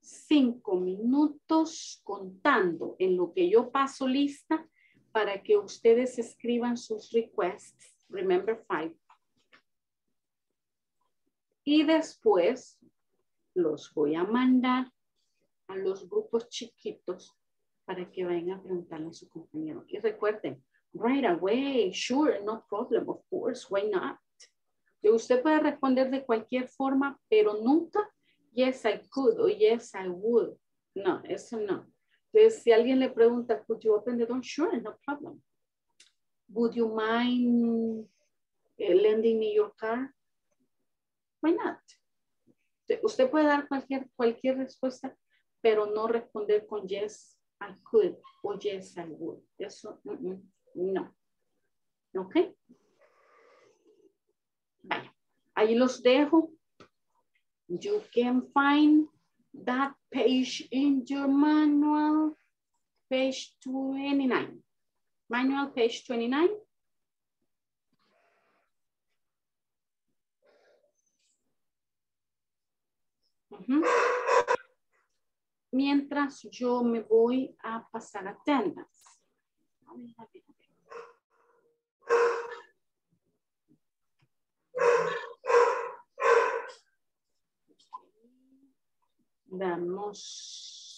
cinco minutos contando en lo que yo paso lista para que ustedes escriban sus requests. Remember five. Y después los voy a mandar a los grupos chiquitos para que vayan a preguntarle a su compañero. Y recuerden, right away, sure, no problem, of course, why not? Usted puede responder de cualquier forma, pero nunca, yes, I could o yes, I would. No, eso no. Entonces, si alguien le pregunta, could you open the door? Sure, no problem. Would you mind eh, lending me your car? Why not? Usted- puede dar cualquier, cualquier respuesta, pero no responder con yes, I could o yes, I would. Eso, mm, mm, no. ¿Ok? Vaya, ahí los dejo. You can find that page in your manual, page 29. Manual, page 29. Mientras yo me voy a pasar attendance. A ver, a ver, a ver. Veamos.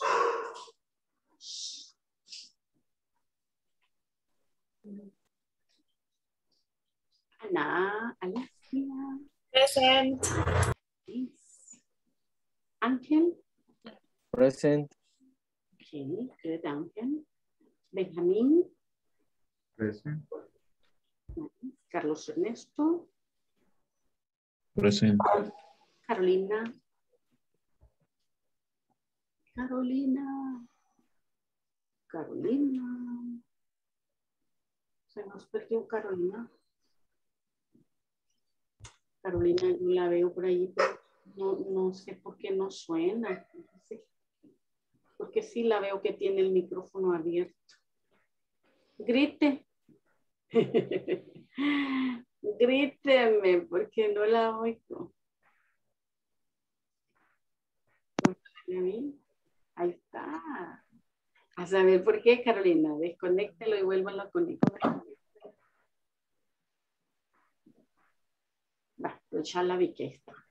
Ana, Alessia, Present. Ángel. Present. Okay, good, Ángel. Benjamín, Present. Carlos Ernesto, Present. Carolina. Carolina. Carolina. Se nos perdió Carolina. Carolina, yo la veo por ahí, pero no, no sé por qué no suena. Porque sí la veo que tiene el micrófono abierto. Grite. [LAUGHS] Gríteme, porque no la oigo. Ahí está. A saber por qué, Carolina. Desconéctelo y vuélvanlo a conectar. Va, pues ya la vi que está.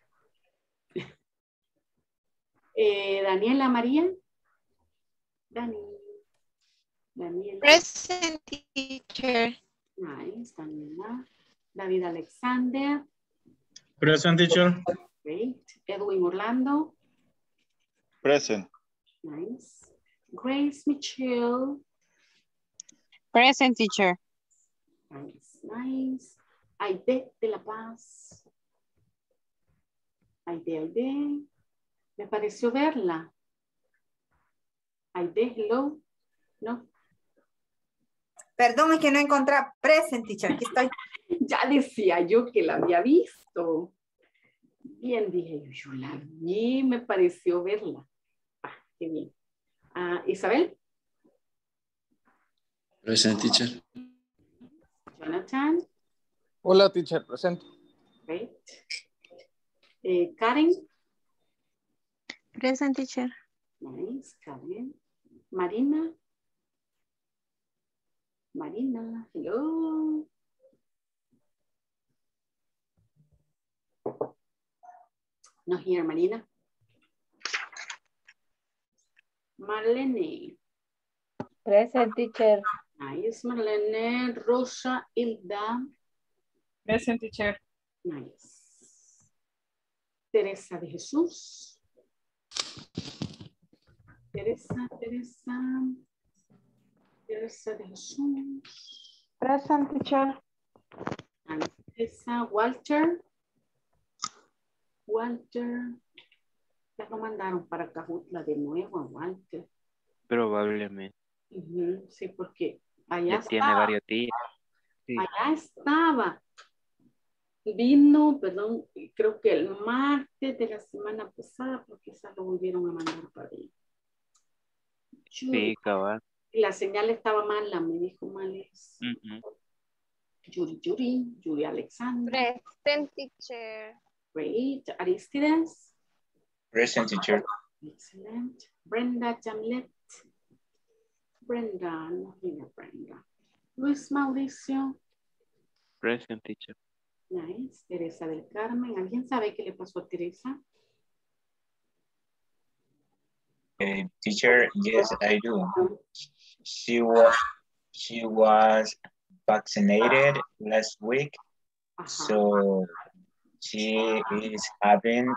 Eh, Daniela María. Dani. Daniela. Present teacher. Nice, Daniela. David Alexander. Present teacher. Great. Edwin Orlando. Present. Nice. Grace Michelle. Present teacher. Nice, nice. Aide de la Paz. Aide, Aide. Me pareció verla. Aide, hello. No. Perdón, es que no encontré present, teacher. Aquí estoy. [LAUGHS] Ya decía yo que la había visto. Bien, dije yo, yo la vi, me pareció verla. Ah, qué bien. Ah, Isabel, Present teacher. Jonathan, Hola, teacher. Present. great. Eh, Karen, Present teacher. nice, Karen. Marina, Marina, hello. No here, Marina. Marlene. Present teacher. Nice, Marlene. Rosa, Hilda. Present teacher. Nice. Teresa de Jesús. Teresa, Teresa. Teresa de Jesús. Present teacher. Teresa, Walter. Walter. Ya lo mandaron para Cajutla de nuevo a Walter. Probablemente. Sí, porque allá Ya tiene estaba. varios días. Sí. Allá estaba. Vino, perdón, creo que el martes de la semana pasada, porque quizás lo volvieron a mandar para Sí, cabal. La señal estaba mala, me dijo Males. Ujú. Yuri, Yuri, Yuri Alexandra. Present teacher. Great. Aristides. Present teacher. Excellent. Brenda Jamlet. Brenda, no viene Brenda. Luis Mauricio. Present teacher. Nice. Teresa del Carmen. ¿Alguien sabe qué le pasó a Teresa? Uh, teacher, yes, I do. She was she was vaccinated last week, so she is having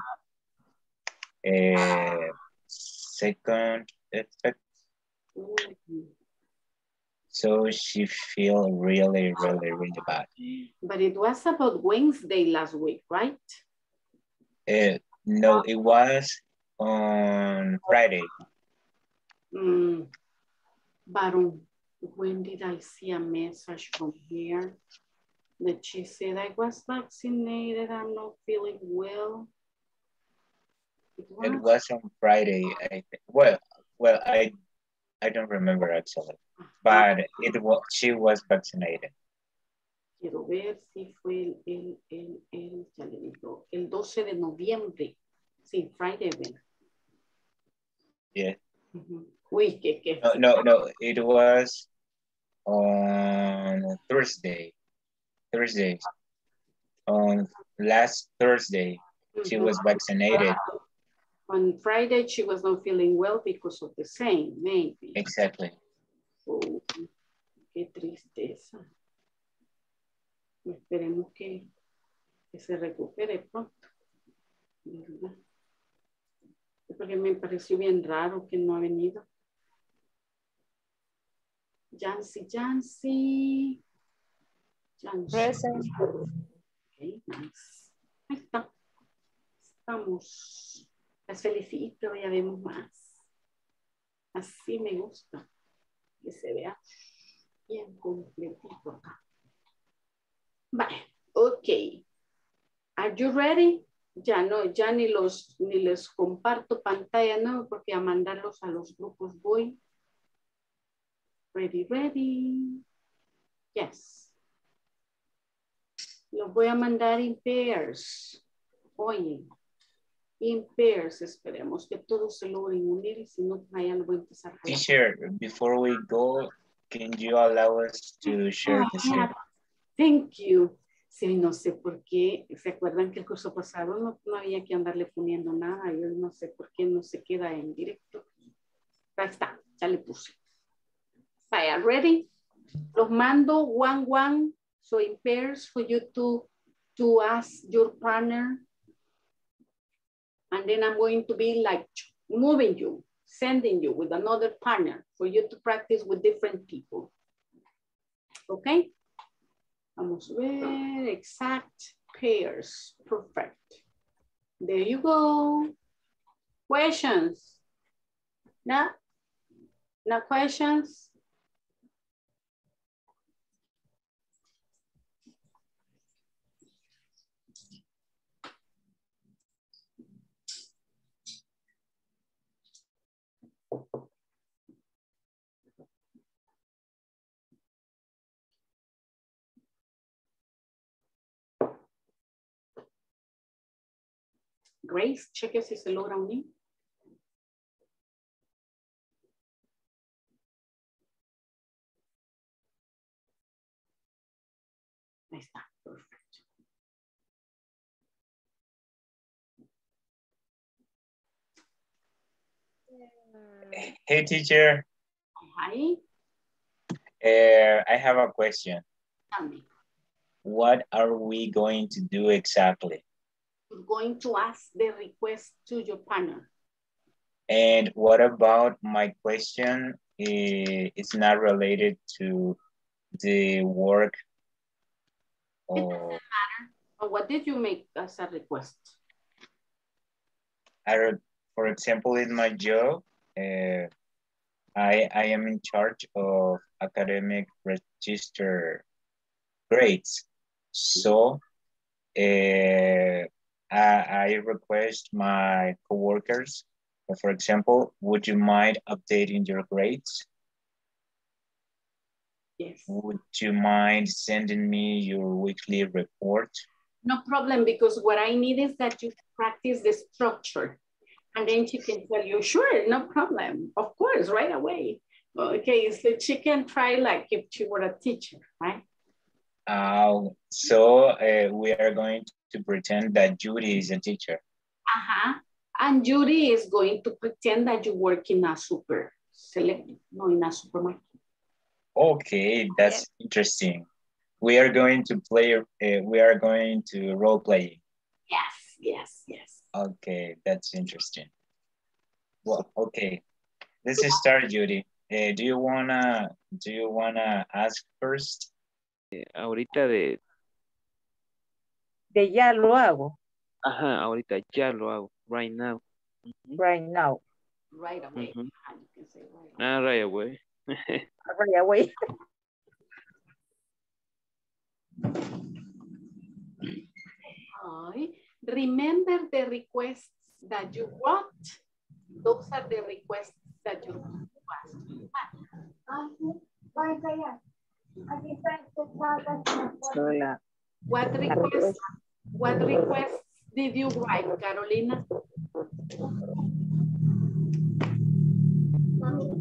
a second effect. So she feel really, really, really bad. But it was about Wednesday last week, right? Uh, no, it was on Friday. Mm. Baron, when did I see a message from here that she said I was vaccinated, I'm not feeling well? It was, It was on Friday. I think. Well, well, I I don't remember actually, but it was she was vaccinated. quiero ver si fue el, el, el, el, ya le digo, el 12 de noviembre. Sí, Friday, ven. Yeah. Uy, qué, qué. No, no, no, it was on Thursday. Thursday. On last Thursday, she was mm-hmm. vaccinated. On Friday, she was not feeling well because of the same, maybe. Exactly. Oh, qué tristeza. Esperemos que, que se recupere pronto. ¿verdad? Porque me pareció bien raro que no ha venido. Jancy. Jancy. Present. Okay, nice. Ahí está. Estamos. Las felicito, ya vemos más. Así me gusta. Que se vea bien completito acá. Vale, ok. Are you ready? Ya no, ya ni los, ni les comparto pantalla, no, porque a mandarlos a los grupos voy. Ready, ready. Yes. Los voy a mandar in pairs. Oye, in pairs, esperemos que todos se logren unir y si no, allá lo voy a empezar a. Teacher, before we go, can you allow us to share the screen? Thank you. Sí, no sé por qué. ¿Se acuerdan que el curso pasado no, no había que andarle poniendo nada? Yo no sé por qué no se queda en directo. Ahí está, ya le puse. Vaya, ready? Los mando one, one. So in pairs for you to, to ask your partner. And then I'm going to be like moving you, sending you with another partner for you to practice with different people. Okay? Vamos a ver, exact pairs, perfect. There you go. Questions? No? No questions? Grace, cheque si se logra unir. Ahí está, perfecto. Hey, teacher, Hi, uh, I have a question. tell me. What are we going to do exactly? Going to ask the request to your partner. And what about my question? Eh, It's not related to the work. Or Or what did you make as a request? I, for example, in my job, uh, I, I am in charge of academic register grades. So uh, I, I request my coworkers, uh, for example, would you mind updating your grades? Yes. Would you mind sending me your weekly report? No problem, because what I need is that you practice the structure. And then she can tell you, sure, no problem. Of course, right away. Okay, so she can try like if she were a teacher, right? Uh, so uh, we are going to pretend that Judy is a teacher. Uh-huh. And Judy is going to pretend that you work in a super select, no, in a supermarket. Okay, that's interesting. We are going to play, uh, we are going to role play. Yes, yes, yes. Okay, that's interesting. Well, okay, let's just start, Judy. Uh, do you wanna, do you wanna ask first? Eh, ahorita de, De ya lo hago, ajá, ahorita ya lo hago, right now. right now. Right away. Ujú. Ah, right away. Ah, right away. [LAUGHS] Right away. Hi. Remember the requests that you wrote? Those are the requests that you. Sola. What requests, what requests did you write, Carolina?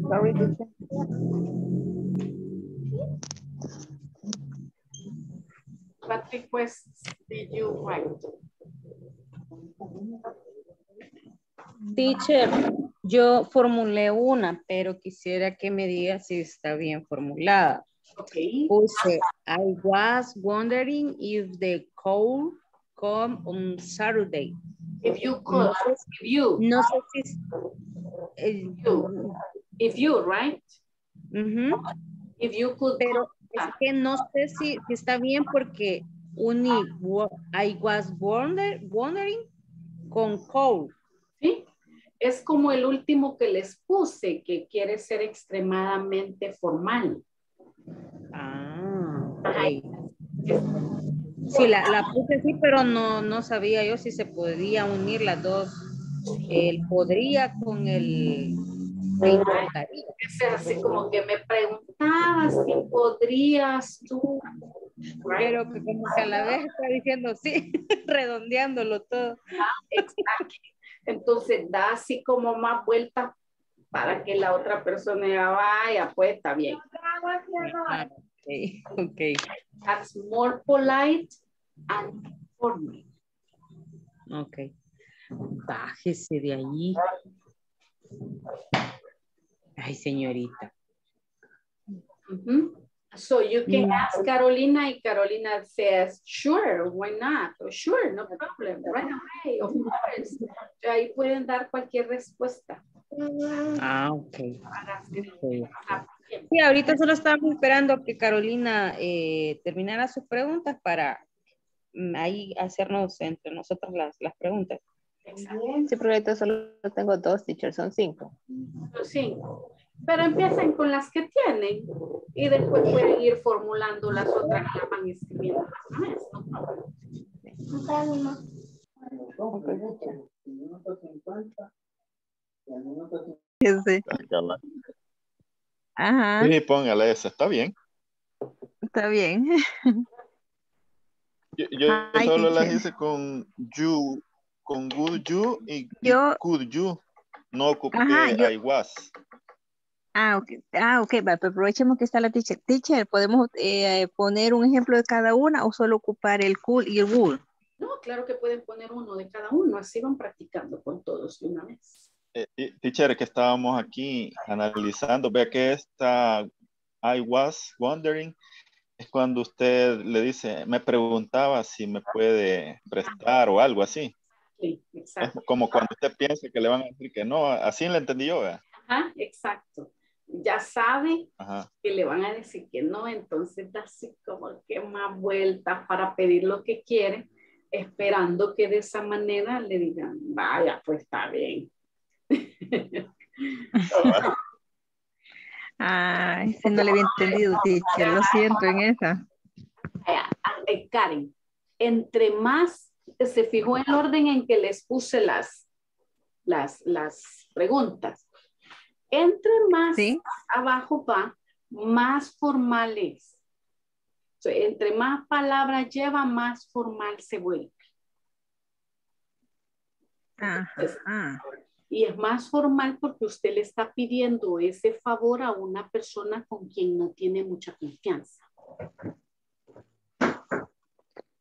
Sorry, teacher. What requests did you write? Teacher, yo formulé una, pero quisiera que me diga si está bien formulada. Okay. Puse, I was wondering if the call come on Saturday. If you could, if you, No sé si... es- eh, you, if you, right? ujú, If you could, Pero es que no sé si, si está bien porque wa- I was wonder, wondering con call. ¿sí? Es como el último que les puse, que quiere ser extremadamente formal. Ah, Ajá. Sí, la, la puse así, pero no, no sabía yo si se podía unir las dos. El podría con el así como que me preguntabas si podrías tú? Pero que como que a la vez está diciendo sí, [LAUGHS] redondeándolo todo. Exacto. Entonces da así como más vuelta para que la otra persona vaya, pues está bien. Ah, ok, ok. That's more polite and formal. Ok. Bájese de ahí. Ay, señorita. So you can Mm. ask Carolina y Carolina says, sure, why not? Or sure, no problem, right away, of course. Ahí pueden dar cualquier respuesta. Ah, ok. para hacer ok. rápido. Sí, ahorita solo estábamos esperando que Carolina eh, terminara sus preguntas para mm, ahí hacernos entre nosotros las, las preguntas. Excelente. Sí, pero ahorita solo tengo dos, teacher, son cinco. Los cinco. Pero empiecen con las que tienen y después pueden ir formulando las otras las van escribiendo las demás, no. Sí. Ajá, Sí, póngale esa, está bien. está bien. [LAUGHS] Yo, yo Ay, solo las hice con you, con good you y, y Yo- could you. No ocupé Ajá, yo- I was. Ah, ok, ah, ok, va, pero aprovechemos que está la teacher. Teacher, ¿podemos eh, poner un ejemplo de cada una o solo ocupar el cool y el would? No, claro que pueden poner uno de cada uno, así van practicando con todos de una vez. Eh, teacher, que estábamos aquí analizando, vea que esta I was wondering es cuando usted le dice, me preguntaba si me puede prestar o algo así. Sí, Es exacto. como cuando usted piensa que le van a decir que no, así le entendí yo, ¿verdad? Ajá, exacto. Ya sabe Ajá. que le van a decir que no, entonces da así como que más vueltas para pedir lo que quiere, esperando que de esa manera le digan, vaya, pues está bien. Ah, ese no le había entendido, teacher, lo siento en esa. Eh, Karen, entre más se fijó en el orden en que les puse las, las, las preguntas, entre más Sí. abajo va, más formal es. O sea, entre más palabras lleva, más formal se vuelve. Ajá. Y es más formal porque usted le está pidiendo ese favor a una persona con quien no tiene mucha confianza.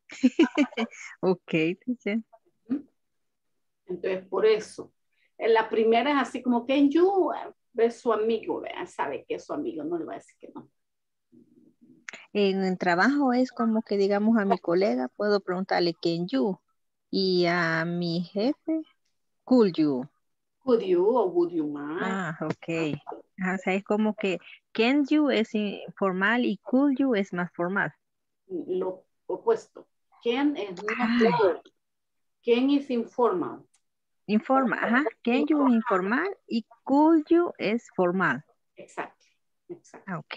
[LAUGHS] Ok. Entonces, por eso. En la primera es así como que you es su amigo, ¿verdad? sabe que es su amigo, no le va a decir que no. En el trabajo es como que digamos a mi colega puedo preguntarle can you y a mi jefe could you. Could you o would you mind? Ah, ok. Ajá, o sea, es como que can you es informal y could you es más formal. Lo opuesto. ¿Quién es no Ay. word? ¿Quién es informal? Informa, ajá. Can you informal y could you es formal. Exacto. Exacto. Ah, Ok.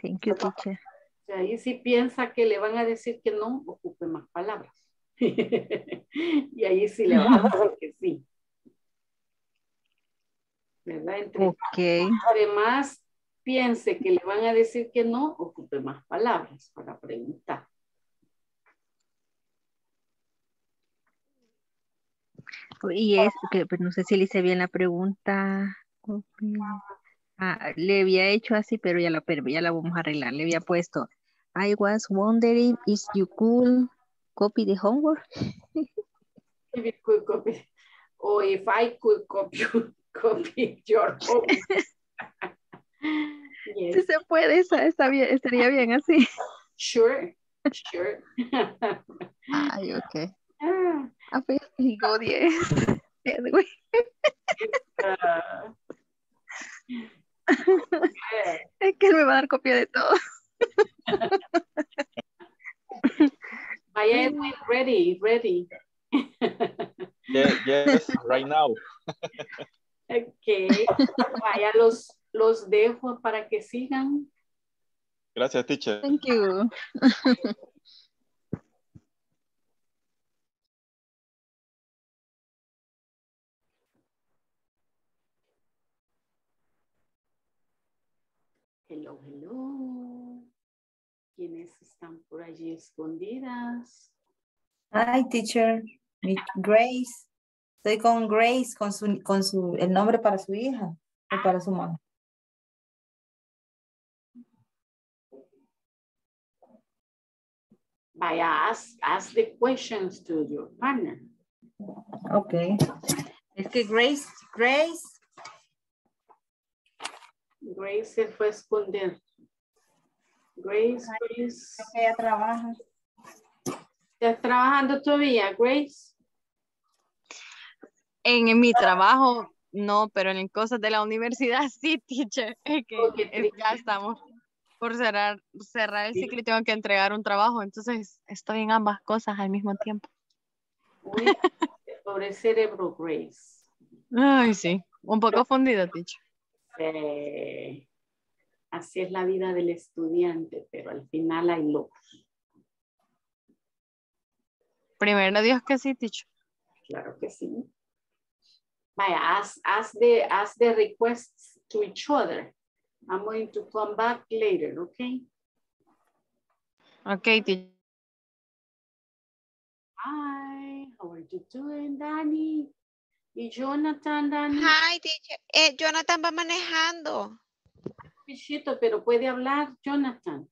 Thank you, teacher. O sea, ahí si piensa que le van a decir que no, ocupe más palabras. [LAUGHS] y ahí sí le van a [LAUGHS] decir que sí. ¿Verdad? Entre, Ok. entre más piense que le van a decir que no, ocupe más palabras para preguntar. Y es que pues, no sé si le hice bien la pregunta. Ah, le había hecho así, pero ya la, ya la vamos a arreglar. Le había puesto, I was wondering if you could copy the homework. [LAUGHS] If you could copy, or if I could copy, [LAUGHS] copy your homework. [LAUGHS] Si se puede, está bien, estaría bien así. Sure, sure. Ay, ok. Ah, A ver, digo 10. Edwin. ah. Es que él me va a dar copia de todo. Vaya, Edwin, ready, ready. Yes, yes, right now. [LAUGHS] Ok, vaya, los, los dejo para que sigan. Gracias, teacher. Thank you. Hello, hello. ¿Quiénes están por allí escondidas? Hi, teacher. Grace. Estoy con Grace, con su, con su, el nombre para su hija o para su mamá. Vaya, ask, ask the questions to your partner. Ok. Es que Grace, Grace, Grace se fue a esconder. Grace, Grace. creo que ella trabaja. ¿Estás trabajando todavía, Grace? En, mi trabajo, no, pero en cosas de la universidad, [LAUGHS] sí, teacher. Es que qué es- ya estamos por cerrar, cerrar el ciclo y tengo que entregar un trabajo, entonces estoy en ambas cosas al mismo tiempo. Uy, pobre cerebro, Grace. Ay, sí, un poco fundido, teacher. Eh, así es la vida del estudiante, pero al final hay logros. Primero Dios que sí, teacher. Claro que sí. Vaya, ask, ask, the, ask the requests to each other. I'm going to come back later, okay? Ok, teacher. Hi, how are you doing, Danny? Y Jonathan, Danny. Hi, teacher. Eh, Jonathan va manejando. Pichito, pero puede hablar, Jonathan.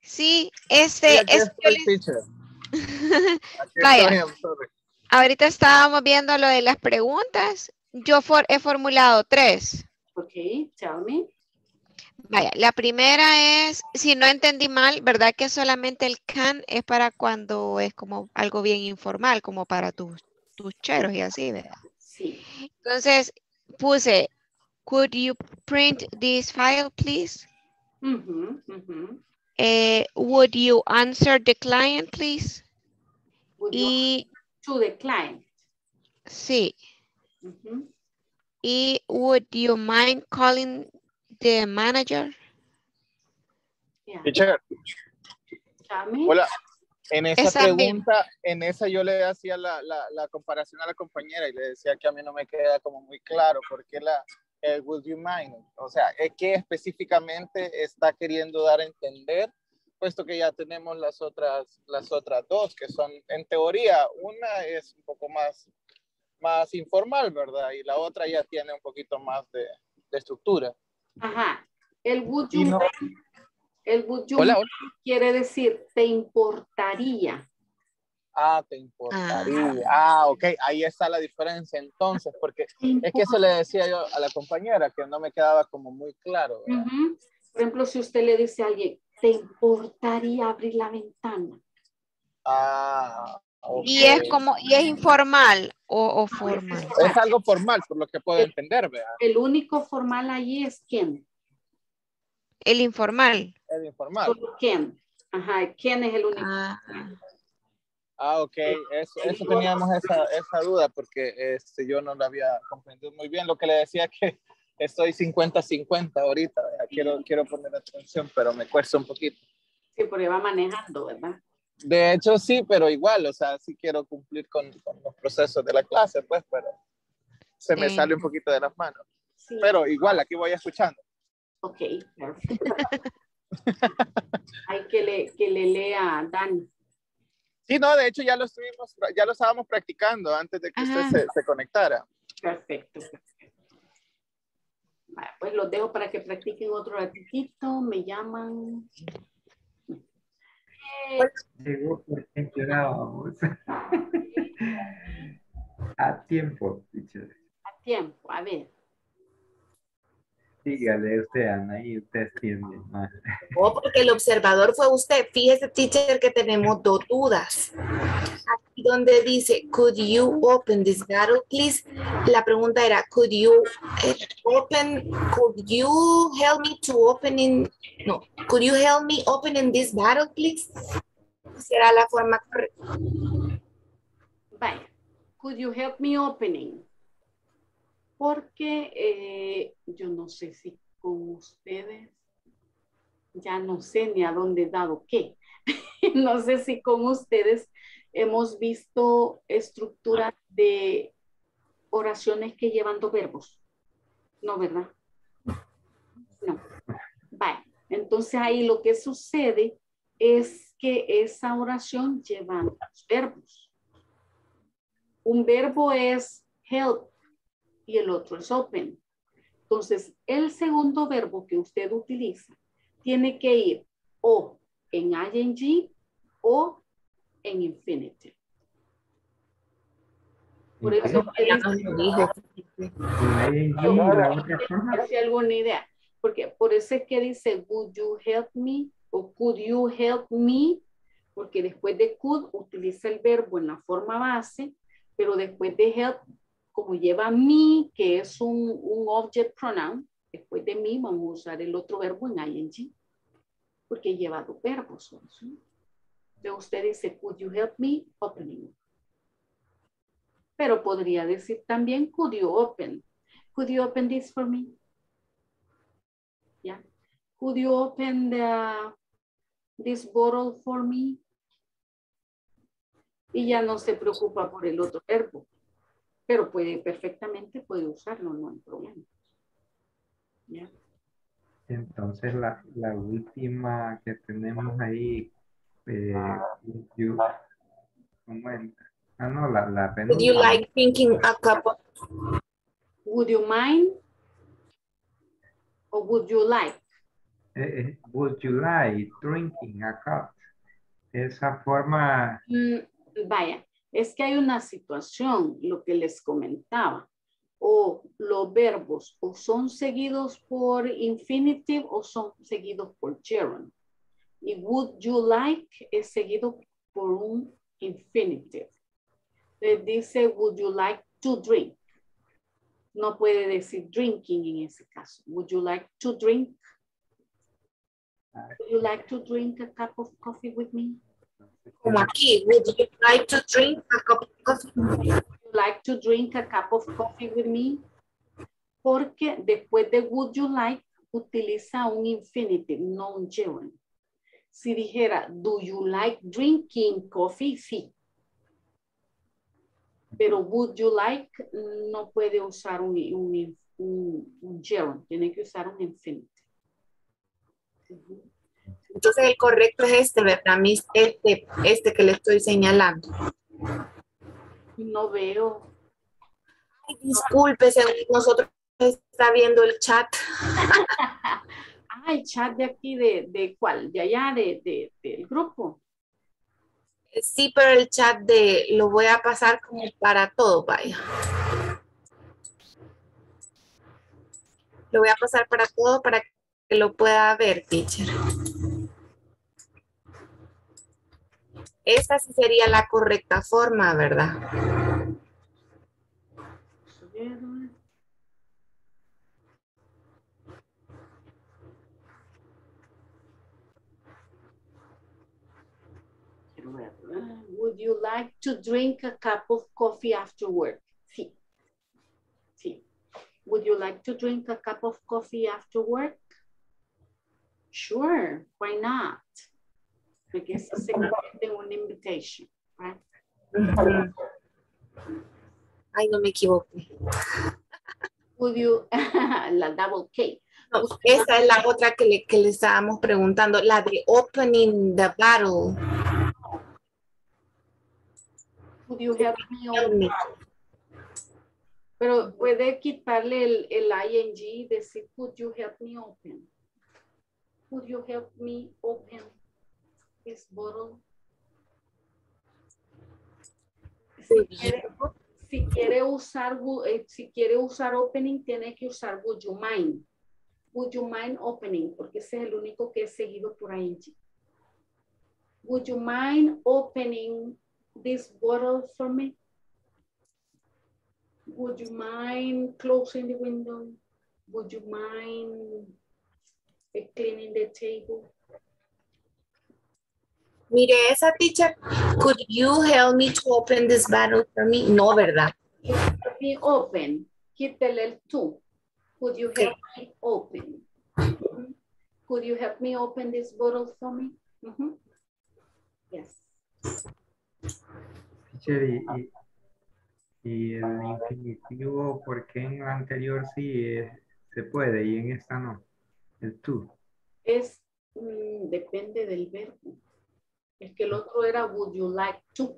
Sí, este, es Vaya. estoy, I'm sorry. ahorita estábamos viendo lo de las preguntas. Yo for- he formulado tres. Okay, tell me. Vaya, la primera es, si no entendí mal, ¿verdad que solamente el can es para cuando es como algo bien informal, como para tus, tus cheros y así, ¿verdad? Sí. Entonces puse, could you print this file, please? Ujú, ujú. Eh, would you answer the client, please? Would you Y To the client. sí, Ujú. y would you mind calling the manager? Yeah. Teacher, hola. En esa Esa pregunta, en esa yo le hacía la, la, la comparación a la compañera y le decía que a mí no me queda como muy claro por qué la el would you mind. O sea, es que específicamente está queriendo dar a entender, puesto que ya tenemos las otras, las otras dos, que son, en teoría, una es un poco más, más informal, ¿verdad? Y la otra ya tiene un poquito más de, de estructura. Ajá. El would you no- mind, el would you Hola, mind quiere decir te importaría. Ah, te importaría. Ah, ok, ahí está la diferencia entonces, porque es que eso le decía yo a la compañera, que no me quedaba como muy claro. Por ejemplo, si usted le dice a alguien, ¿te importaría abrir la ventana? Ah, ok. Y es como, y es informal o, o formal. Es algo formal, por lo que puedo entender, ¿verdad? El único formal allí es quién. El informal. Es informal. Quién. Ajá, quién es el único. Ah, Ah, ok, eso, eso teníamos esa, esa duda, porque este, yo no lo había comprendido muy bien. Lo que le decía que [LAUGHS] estoy 50-50 ahorita, ¿verdad? Quiero, quiero poner atención, pero me cuesta un poquito. Sí, porque va manejando, ¿verdad? De hecho, sí, pero igual, o sea, sí quiero cumplir con, con los procesos de la clase, pues, pero se me sale un poquito de las manos. Sí. Pero igual, aquí voy escuchando. Ok, perfecto. [LAUGHS] Hay que le, que le lea a Dani. Sí, no, de hecho ya lo estuvimos, ya lo estábamos practicando antes de que Ajá. usted se, se conectara. Perfecto, pues los dejo para que practiquen otro ratito. Me llaman. Llegó por llorábamos. [LAUGHS] A tiempo, teacher. A tiempo, a ver. Dígale usted, Ana, y usted entiende más. O porque el observador fue usted. Fíjese, teacher, que tenemos dos dudas. Aquí donde dice, could you open this bottle, please? La pregunta era, could you eh, open, could you help me to open in, no, could you help me open in this bottle, please? Será la forma correcta. Vaya. Could you help me opening? Porque eh, yo no sé si con ustedes, ya no sé ni a dónde he dado qué. [LAUGHS] no sé si con ustedes hemos visto estructuras de oraciones que llevan dos verbos. No, ¿verdad? No. Vale. Entonces ahí lo que sucede es que esa oración lleva dos verbos. Un verbo es help y el otro es open. Entonces, el segundo verbo que usted utiliza tiene que ir o en ing o en infinitive. Por eso hace alguna idea. Porque por eso es que dice, would you help me? O could you help me? Porque después de could utiliza el verbo en la forma base, pero después de help, como lleva me, que es un, un object pronoun, después de me vamos a usar el otro verbo en ing, porque lleva dos verbos. ¿sí? Entonces usted dice, could you help me opening? Pero podría decir también, could you open? Could you open this for me? Yeah. Could you open the, this bottle for me? Y ya no se preocupa por el otro verbo. Pero puede perfectamente, puede usarlo, no hay problema. ¿Ya? Entonces la, la última que tenemos ahí, eh, would you- ¿cómo es? Ah, no, la, la Would you like drinking a cup of Would you mind? Or would you like? Eh, eh, would you like drinking a cup? Esa forma, Mm, vaya, es que hay una situación, lo que les comentaba, o los verbos o son seguidos por infinitive o son seguidos por gerund. Y would you like es seguido por un infinitive. Dice, would you like to drink? No puede decir drinking en ese caso. Would you like to drink? Would you like to drink a cup of coffee with me? Como aquí, would you like to drink a cup of coffee? Would you like to drink a cup of coffee with me? Porque después de would you like utiliza un infinitive, no un gerund. Si dijera, do you like drinking coffee? Sí. Pero would you like no puede usar un, un, un, un tiene que usar un infinitive. Entonces el correcto es este, ¿verdad? Miss? Este, este que le estoy señalando. No veo. Ay, disculpe, según nosotros está viendo el chat. [LAUGHS] Ah, el chat de aquí, de, de cuál? De allá, de, de- del grupo. Sí, pero el chat de lo voy a pasar como para todo, vaya. Lo voy a pasar para todo para que lo pueda ver, teacher. Esa sí sería la correcta forma, ¿verdad? Would you like to drink a cup of coffee after work? Sí. Sí. Would you like to drink a cup of coffee after work? Sure, why not? Porque eso se convierte en una invitation, right? Ay, no me equivoqué. Would you, [LAUGHS] la double K. No, esa es la otra que le, que le estábamos preguntando, la de opening the battle. Could you help me open? Pero puede quitarle el, el ing y decir, could you help me open? Could you help me open this bottle? Si quiere, si quiere usar, eh, si quiere usar opening, tiene que usar would you mind. Would you mind opening? Porque ese es el único que es seguido por ing. Would you mind opening this bottle for me? Would you mind closing the window? Would you mind eh, cleaning the table? Mire, esa teacher, could you help me to open this bottle for me? No, ¿verdad? Help me open. Quítele el tú. Could you help me open? Could you help me open this bottle for me? Mhm. Yes. Teacher, y, y- y el infinitivo, ¿por qué en la anterior sí eh, se puede y en esta no? El tú. Es, mm, depende del verbo. Es que el otro era would you like to.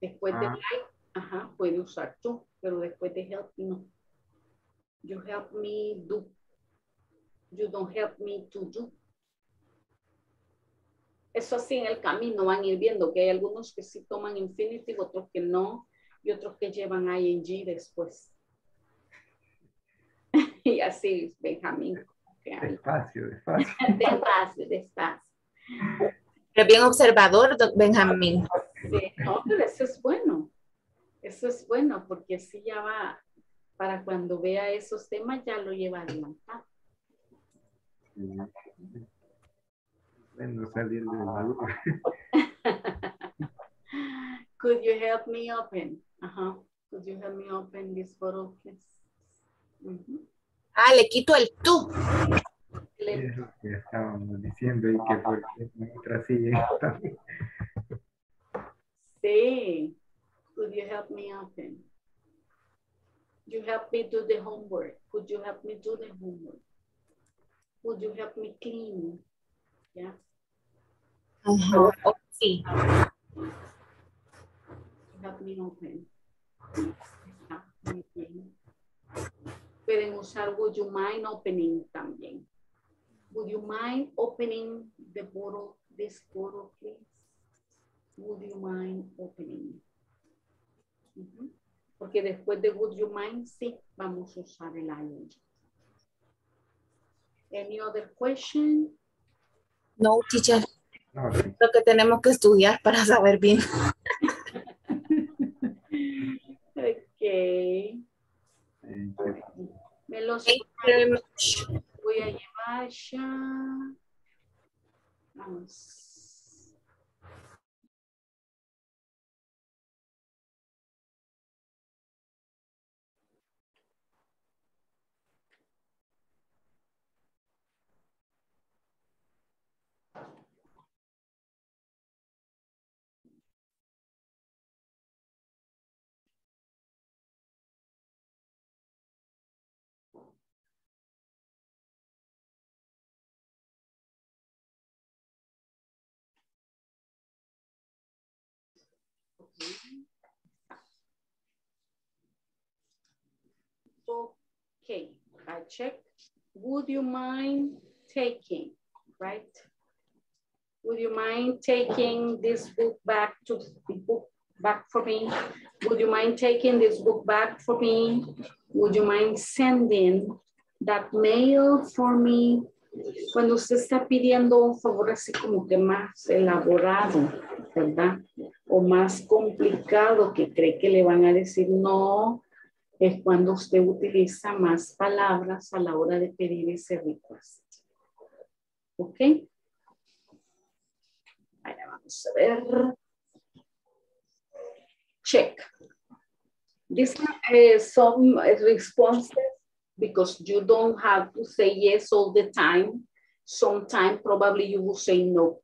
Después de Ah. like, ajá, puede usar to, pero después de help no. You help me do. You don't help me to do. Eso así en el camino van a ir viendo que hay algunos que sí toman infinitive, otros que no, y otros que llevan ing después. [LAUGHS] y así, Benjamín. Despacio, despacio. [LAUGHS] Despacio, despacio. Pero bien observador, don Benjamín. Sí, no, pero eso es bueno. Eso es bueno porque así ya va, para cuando vea esos temas ya lo lleva adelantado. Bueno, salir del grupo. Could you help me open? Ajá. Could you help me open this bottle, please? Ah, le quito el tú. Le- Es lo que estábamos diciendo y que por qué en otra sí. Could you help me open? You help me do the homework. Could you help me do the homework? Would you help me clean? Yeah. Ajá. Oh, sí. Help me open. Está muy bien. Pueden usar would you mind opening también. Would you mind opening the bottle, this bottle, please? Would you mind opening? Ujú. Porque después de would you mind, sí, vamos a usar el ing. Any other question? No, teacher. No, sí. Lo que tenemos que estudiar para saber bien. Ok. Eh, Me Thank you very much. voy a llevar ya. Vamos. Okay, I checked. Would you mind taking, right? Would you mind taking this book back to book back for me? Would you mind taking this book back for me? Would you mind sending that mail for me? Cuando usted está pidiendo un favor así como que más elaborado, ¿verdad? O más complicado que cree que le van a decir no, es cuando usted utiliza más palabras a la hora de pedir ese request. ¿Ok? Vamos a ver. Check. These are uh, some responses because you don't have to say yes all the time. Sometimes probably you will say no.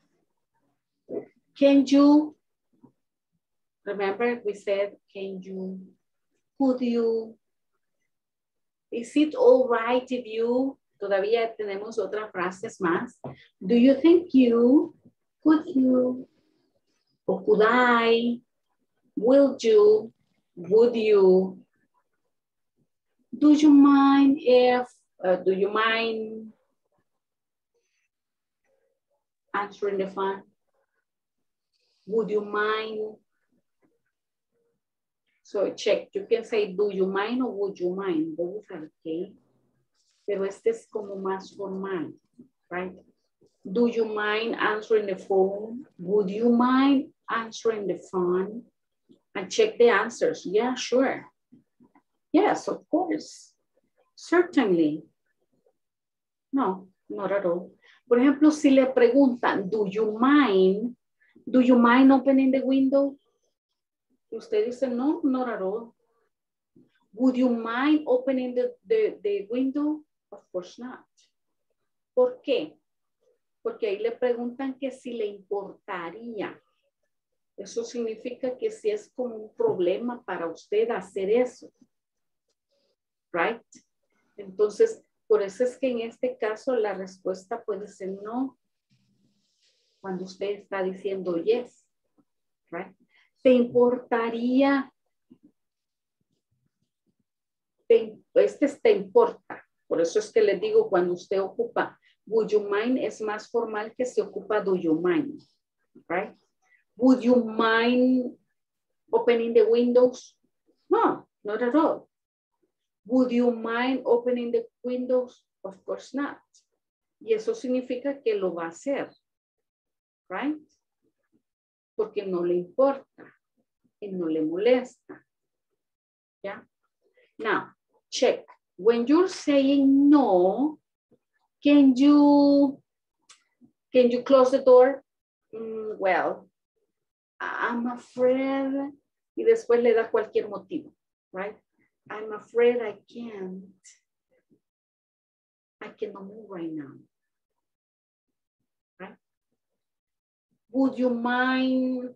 Can you, remember we said, can you, could you, is it all right if you, todavía tenemos otras frases más. Do you think you, could you, or could I, will you, would you, do you mind if, uh, do you mind answering the phone? Would you mind? So check, you can say, do you mind or would you mind? Both are okay. Pero este es como más formal, right? Do you mind answering the phone? Would you mind answering the phone? And check the answers. Yeah, sure. Yes, of course. Certainly. No, not at all. Por ejemplo, si le preguntan, do you mind, do you mind opening the window? Usted dice, no, not at all. Would you mind opening the, the, window? Of course not. ¿Por qué? Porque ahí le preguntan que si le importaría. Eso significa que si es como un problema para usted hacer eso. Right? Entonces, por eso es que en este caso la respuesta puede ser no. Cuando usted está diciendo yes. Right? ¿Te importaría? Te, este es te importa. Por eso es que les digo, cuando usted ocupa would you mind es más formal que se ocupa do you mind. Right? Would you mind opening the windows? No, not at all. Would you mind opening the windows? Of course not. Y eso significa que lo va a hacer. Right? Porque no le importa no le molesta. Yeah? Now, check. When you're saying no, can you, can you close the door? Mm, well, I'm afraid. Y después le da cualquier motivo, right? I'm afraid I can't. I cannot move right now. Right? Would you mind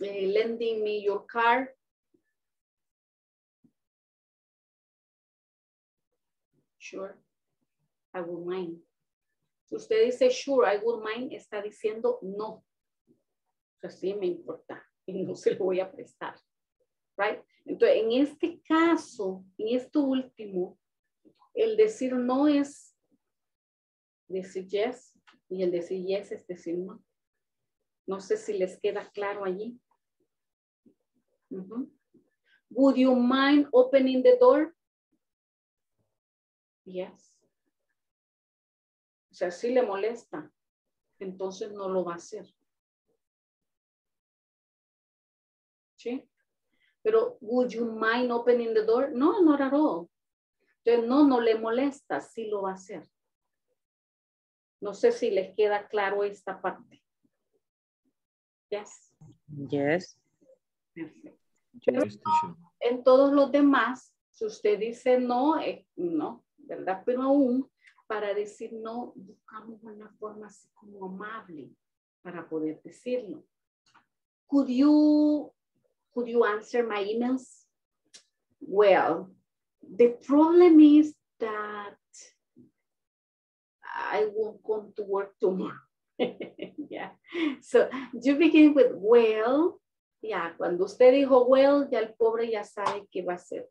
lending me your car? Sure, I will mind. Usted dice sure, I will mind, está diciendo no. O me importa y no se lo voy a prestar. Right? Entonces, en este caso, en esto último, el decir no es decir yes y el decir yes es decir no. No sé si les queda claro allí. Would you mind opening the door? Yes. O sea, si le molesta, entonces no lo va a hacer. ¿Sí? Pero, would you mind opening the door? No, not at all. Entonces, no, no le molesta, sí lo va a hacer. No sé si les queda claro esta parte. Yes. Yes. Perfecto. en todos los demás, si usted dice no, eh, no, ¿verdad? Pero aún para decir no, buscamos una forma así como amable para poder decirlo. Could you, could you answer my emails? Well, the problem is that I won't come to work tomorrow. [LAUGHS] yeah. So you begin with well. Ya, cuando usted dijo well, ya el pobre ya sabe qué va a hacer.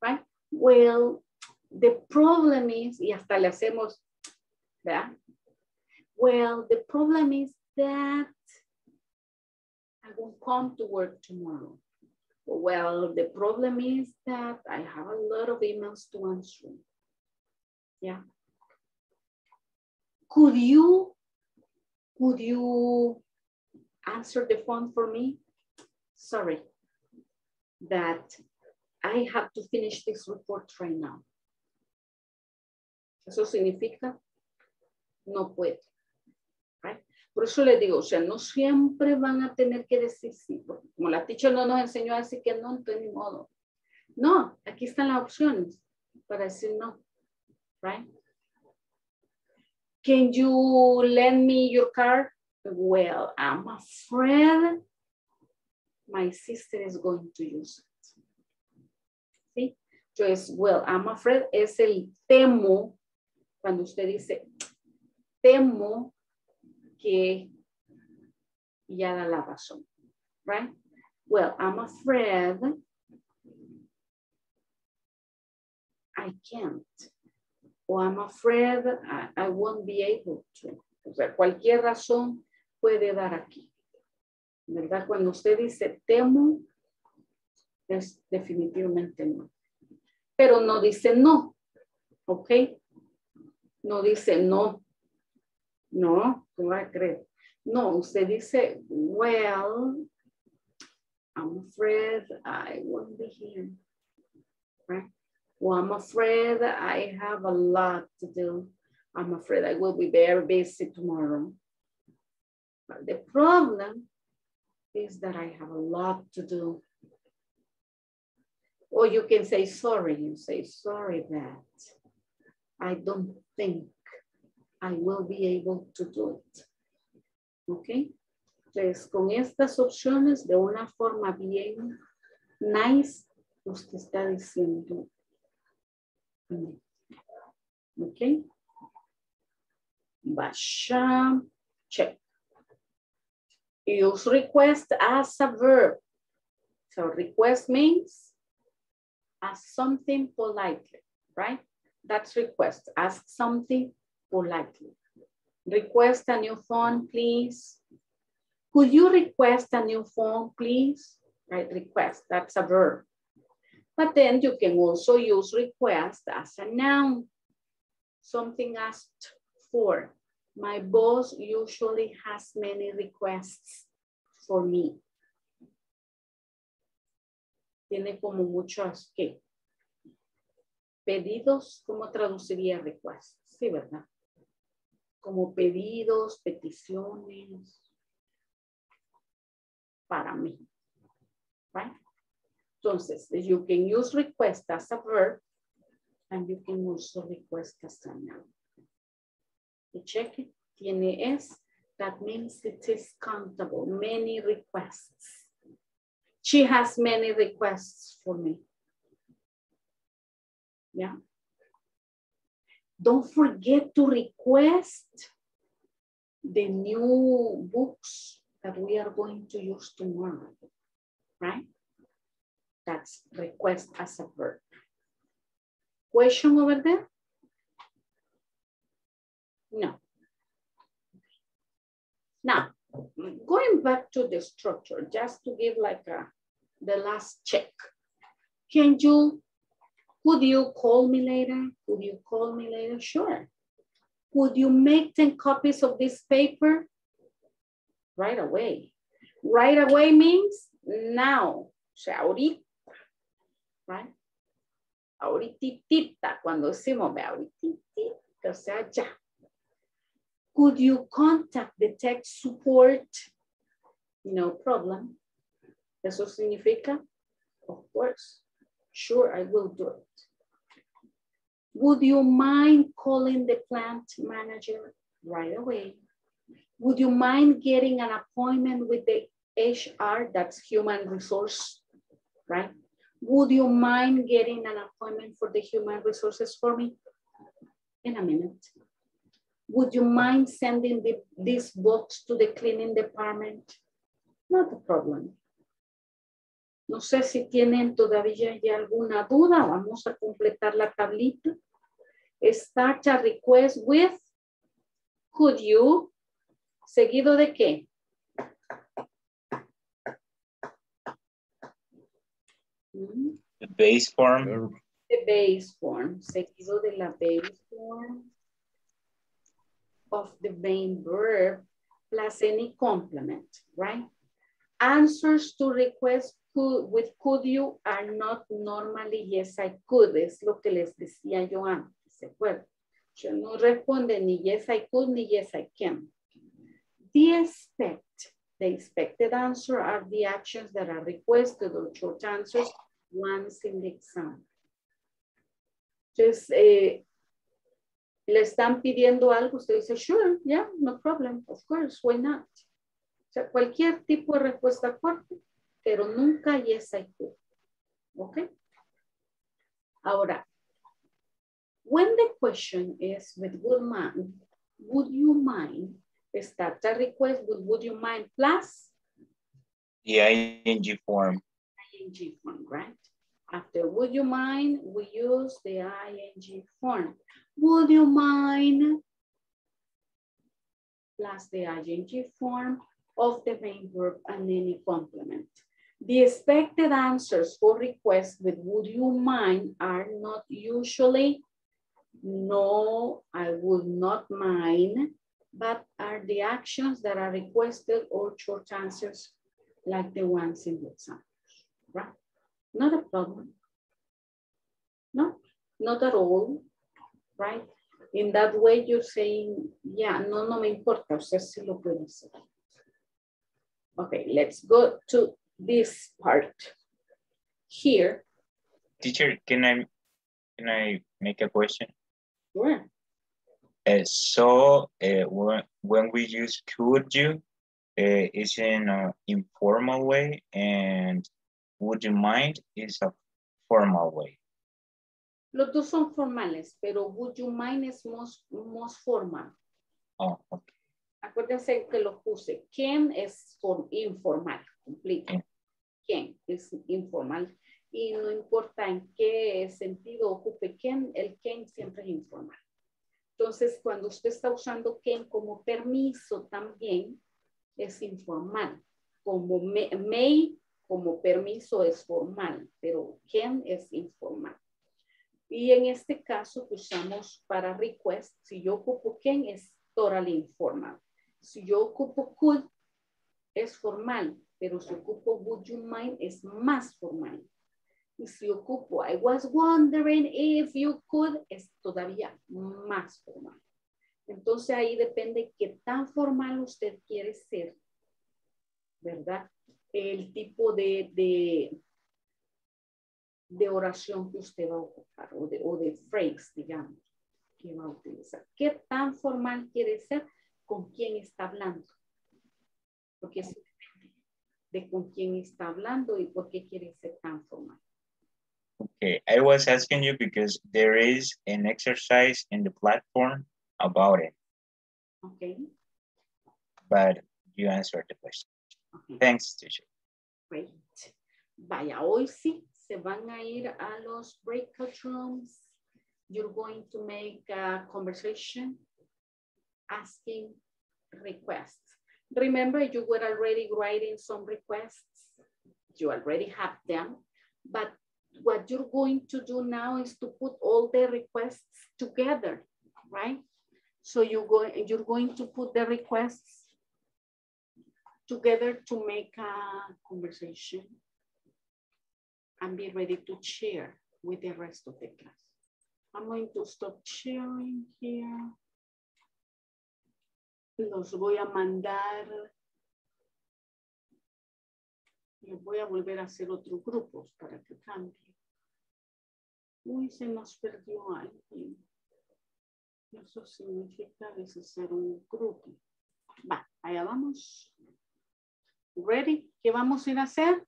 Right? Well, the problem is, y hasta le hacemos. Well, the problem is that I won't come to work tomorrow. Well, the problem is that I have a lot of emails to answer. Yeah. Could you, could you answer the phone for me? Sorry, that I have to finish this report right now. Eso significa no puedo. Right? Por eso les digo, o sea, no siempre van a tener que decir sí, como la teacher no nos enseñó a decir que no, entonces ni modo. No, aquí están las opciones para decir no. Right? Can you lend me your car? Well, I'm afraid my sister is going to use it. ¿Sí? Well, I'm afraid es el temo cuando usted dice, temo que ya da la razón. right? Well, I'm afraid I can't. Or I'm afraid I, I won't be able to. O sea, cualquier razón puede dar aquí. ¿Verdad? Cuando usted dice temo, es definitivamente no. Pero no dice no. ¿Ok? No dice no. No, ¿cómo va a creer? No, usted dice, well, I'm afraid I won't be here. Right? Well, I'm afraid I have a lot to do. I'm afraid I will be very busy tomorrow. But the problem is that I have a lot to do. Or you can say sorry. You say sorry that I don't think I will be able to do it. Okay? Entonces, con estas opciones, de una forma bien nice, usted está diciendo. Ok. Basha, check. Use request as a verb. So request means ask something politely, right? That's request. Ask something politely. Request a new phone, please. Could you request a new phone, please? Right, request, that's a verb. But then you can also use request as a noun. Something asked for. My boss usually has many requests for me. Tiene como muchos, ¿qué? Pedidos, ¿cómo traduciría request? Sí, ¿verdad? Como pedidos, peticiones para mí. Right? Entonces, you can use request as a verb and you can also request as a noun. Y check it, tiene es, that means it is countable, many requests. She has many requests for me. Yeah. Don't forget to request the new books that we are going to use tomorrow, right? That's request as a verb. Question over there? No. Now, going back to the structure, just to give like a, the last check. Can you, could you call me later? Could you call me later? Sure. Could you make 10 copies of this paper? Right away. Right away means now. O ahorita. Right? Ahoritita, cuando decimos, ve, o sea, ya. Could you contact the tech support? No problem. Eso significa, of course, sure, I will do it. Would you mind calling the plant manager right away? Would you mind getting an appointment with the HR, that's human resource, right? Would you mind getting an appointment for the human resources for me? In a minute. Would you mind sending the, this box to the cleaning department? Not a problem. No sé si tienen todavía ya alguna duda. Vamos a completar la tablita. Start a request with could you, seguido de qué? The base form. The base form, seguido de la base form of the main verb plus any complement, right? Answers to requests could, with could you are not normally yes I could, es lo que les decía yo antes, ¿se acuerdan? Yo no responde ni yes I could ni yes I can. The expect, the expected answer are the actions that are requested or short answers once in the exam. Entonces, eh, le están pidiendo algo, usted dice, sure, yeah, no problem, of course, why not? O sea, cualquier tipo de respuesta corta, pero nunca yes I could. ¿Ok? Ahora, when the question is with would mind, would you mind, start a request with would you mind plus? ing form. ing form, right? After would you mind, we use the ing form. Would you mind? Plus the ing form of the main verb and any complement. The expected answers for requests with would you mind are not usually no, I would not mind, but are the actions that are requested or short answers like the ones in the examples, right? Not a problem. No, not at all, right? In that way, you're saying, yeah, no, no me importa, usted sí lo puede hacer. Okay, let's go to this part. Here. Teacher, can I can I make a question? Sure. Uh, so uh, when, when we use could you, uh, it's in an informal way and would you mind is a formal way. Los dos son formales, pero would you mind es más, más formal. Oh, okay. Acuérdense que lo puse. Can es for, informal, completo. Can es informal. Y no importa en qué sentido ocupe can, el can siempre es informal. Entonces, cuando usted está usando can como permiso también, es informal. Como may, como permiso es formal, pero can es informal. Y en este caso usamos para request, si yo ocupo can es totally informal. Si yo ocupo could, es formal, pero si ocupo would you mind, es más formal. Y si ocupo I was wondering if you could, es todavía más formal. Entonces ahí depende qué tan formal usted quiere ser, ¿verdad? El tipo de, de oración que usted va a ocupar o de, o de phrase, digamos, que va a utilizar. ¿Qué tan formal quiere ser? con quién está hablando. Porque eso depende de con quién está hablando y por qué quiere ser tan formal. Okay, I was asking you because there is an exercise in the platform about it. Okay. But you answered the question. Okay. Thanks, teacher. Great. Vaya, hoy sí se van a ir a los breakout rooms. You're going to make a conversation asking requests. Remember, you were already writing some requests. You already have them. But what you're going to do now is to put all the requests together, right? So you go, you're going to put the requests together to make a conversation and be ready to share with the rest of the class. I'm going to stop sharing here. los voy a mandar, les voy a volver a hacer otros grupos para que cambie. Uy, se nos perdió alguien. Eso significa deshacer un grupo. Va, allá vamos. Ready? ¿Qué vamos a ir a hacer?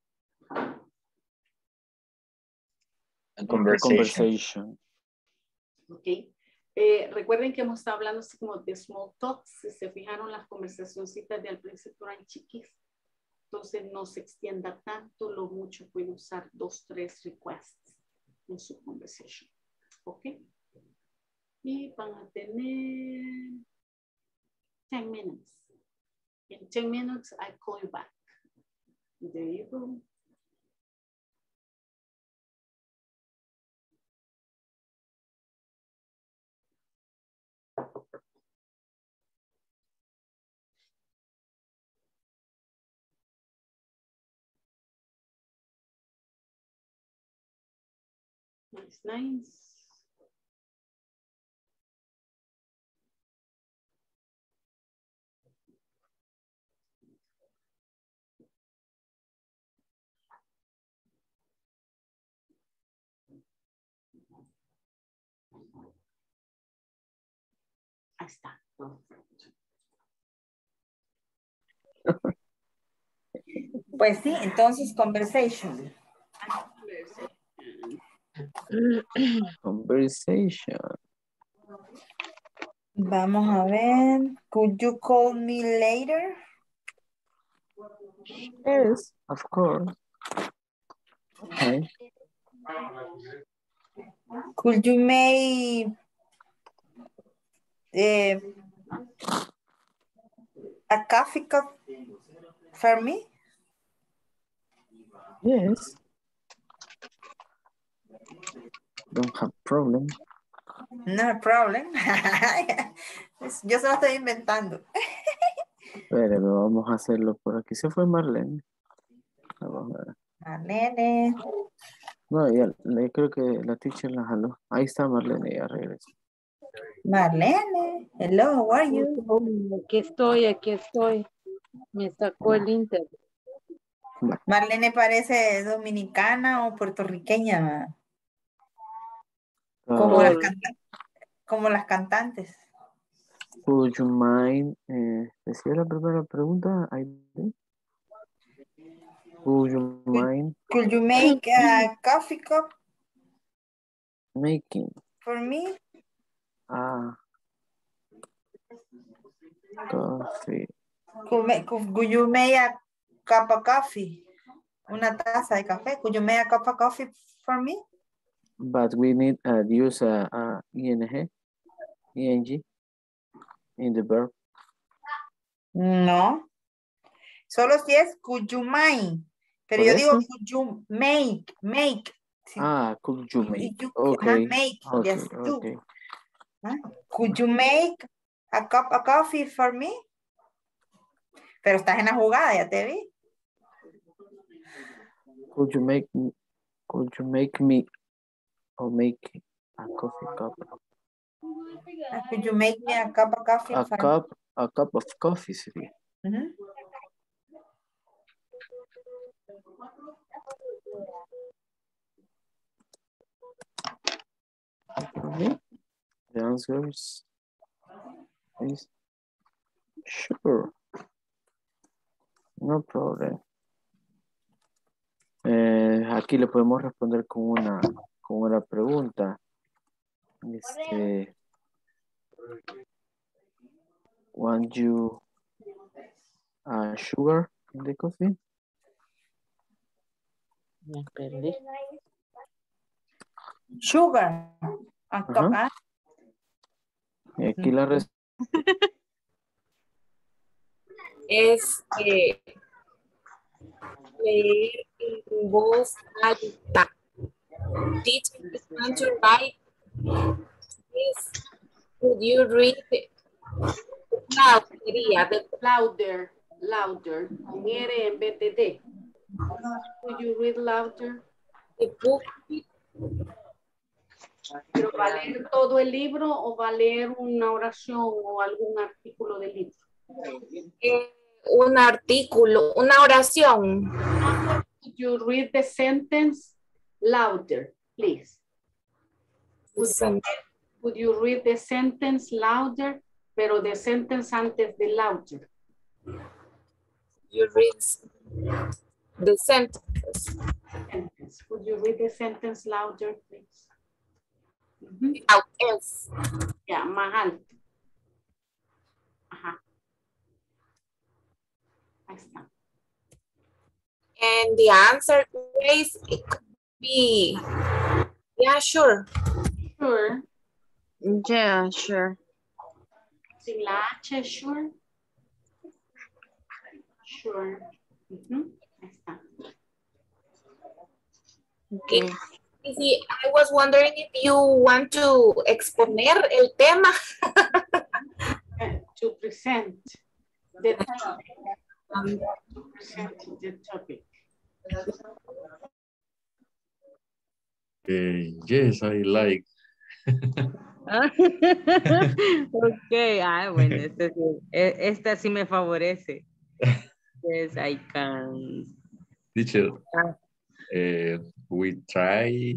A conversation. Ok. Eh, recuerden que hemos estado hablando así como de small talks, si se fijaron las conversacioncitas de al principio eran chiquis, entonces no se extienda tanto, lo mucho pueden usar dos, tres requests en su conversation, ¿ok? Y van a tener 10 minutes. In 10 minutes, I call you back. There you go. Nice, nice. Ahí está. Pues sí, entonces conversation. Conversation. Vamos a ver. Could you call me later? Yes, of course. Okay. Could you make eh, a coffee cup for me? Yes. Don't have problem. No problem. [LAUGHS] Yo se lo estoy inventando. Espérame, vamos a hacerlo por aquí. Se fue Marlene. Vamos a ver. Marlene. No, ya, le- creo que la teacher la jaló. Ahí está Marlene, ya regresa. Marlene. Hello, how are you? Aquí estoy, aquí estoy. Me sacó el Inter. Marlene parece dominicana o puertorriqueña. Como, Ah, las como las cantantes. would you mind? Eh, ¿Decía la primera pregunta? Would you mind Could you make a coffee cup making for me? a coffee? Could, ma- could- could you make a cup of coffee? Una taza de café. Could you make a cup of coffee for me? But we need uh, use a, a ing, eng in the verb. No. Solo si es could you mind. Pero yo digo eso. could you make, make. Sí. Ah, could you make? you- Okay. make, Okay, yes, do. okay. ¿Ah? Could you make a cup of coffee for me? Pero estás en la jugada, ya te vi. Could you make could you make me or make a coffee cup? Ah, Could you make me a cup of coffee A cup, a cup of coffee sería. Ujú. Okay. The answer is sure. No problem. Eh, aquí le podemos responder con una, con una pregunta. Este, want you uh, sugar in the coffee? Me perdí. Sugar. A cup, Ajá. ah, Y aquí la res- Es eh, leer en voz alta. Teacher is going to write. Please, could you read loud? Sería the Louder, louder, con R en vez de D. Could you read louder? the book. ¿Pero va a leer todo el libro o va a leer una oración o algún artículo del libro? Eh, un artículo, una oración. Could you read the sentence louder, please? Would you, could you read the sentence louder, pero the sentence antes de louder? You read the sentence. Sentence. Could you read the sentence louder, please? Mm-hmm. Ujú. Out else. Yeah, más alto. Ajá. Ahí está. And the answer is it could be yeah, sure. Sure. Yeah, sure. Sin la H, sure. Sure. Ujú. Ahí está. Okay. Y si, I was wondering if you want to exponer el tema. To present the uh-huh. topic. To present the topic. Eh, yes, I like. [LAUGHS] ok, ah, bueno, este sí, e- esta sí me favorece. Yes, I can. Teacher, Ah. eh, we try,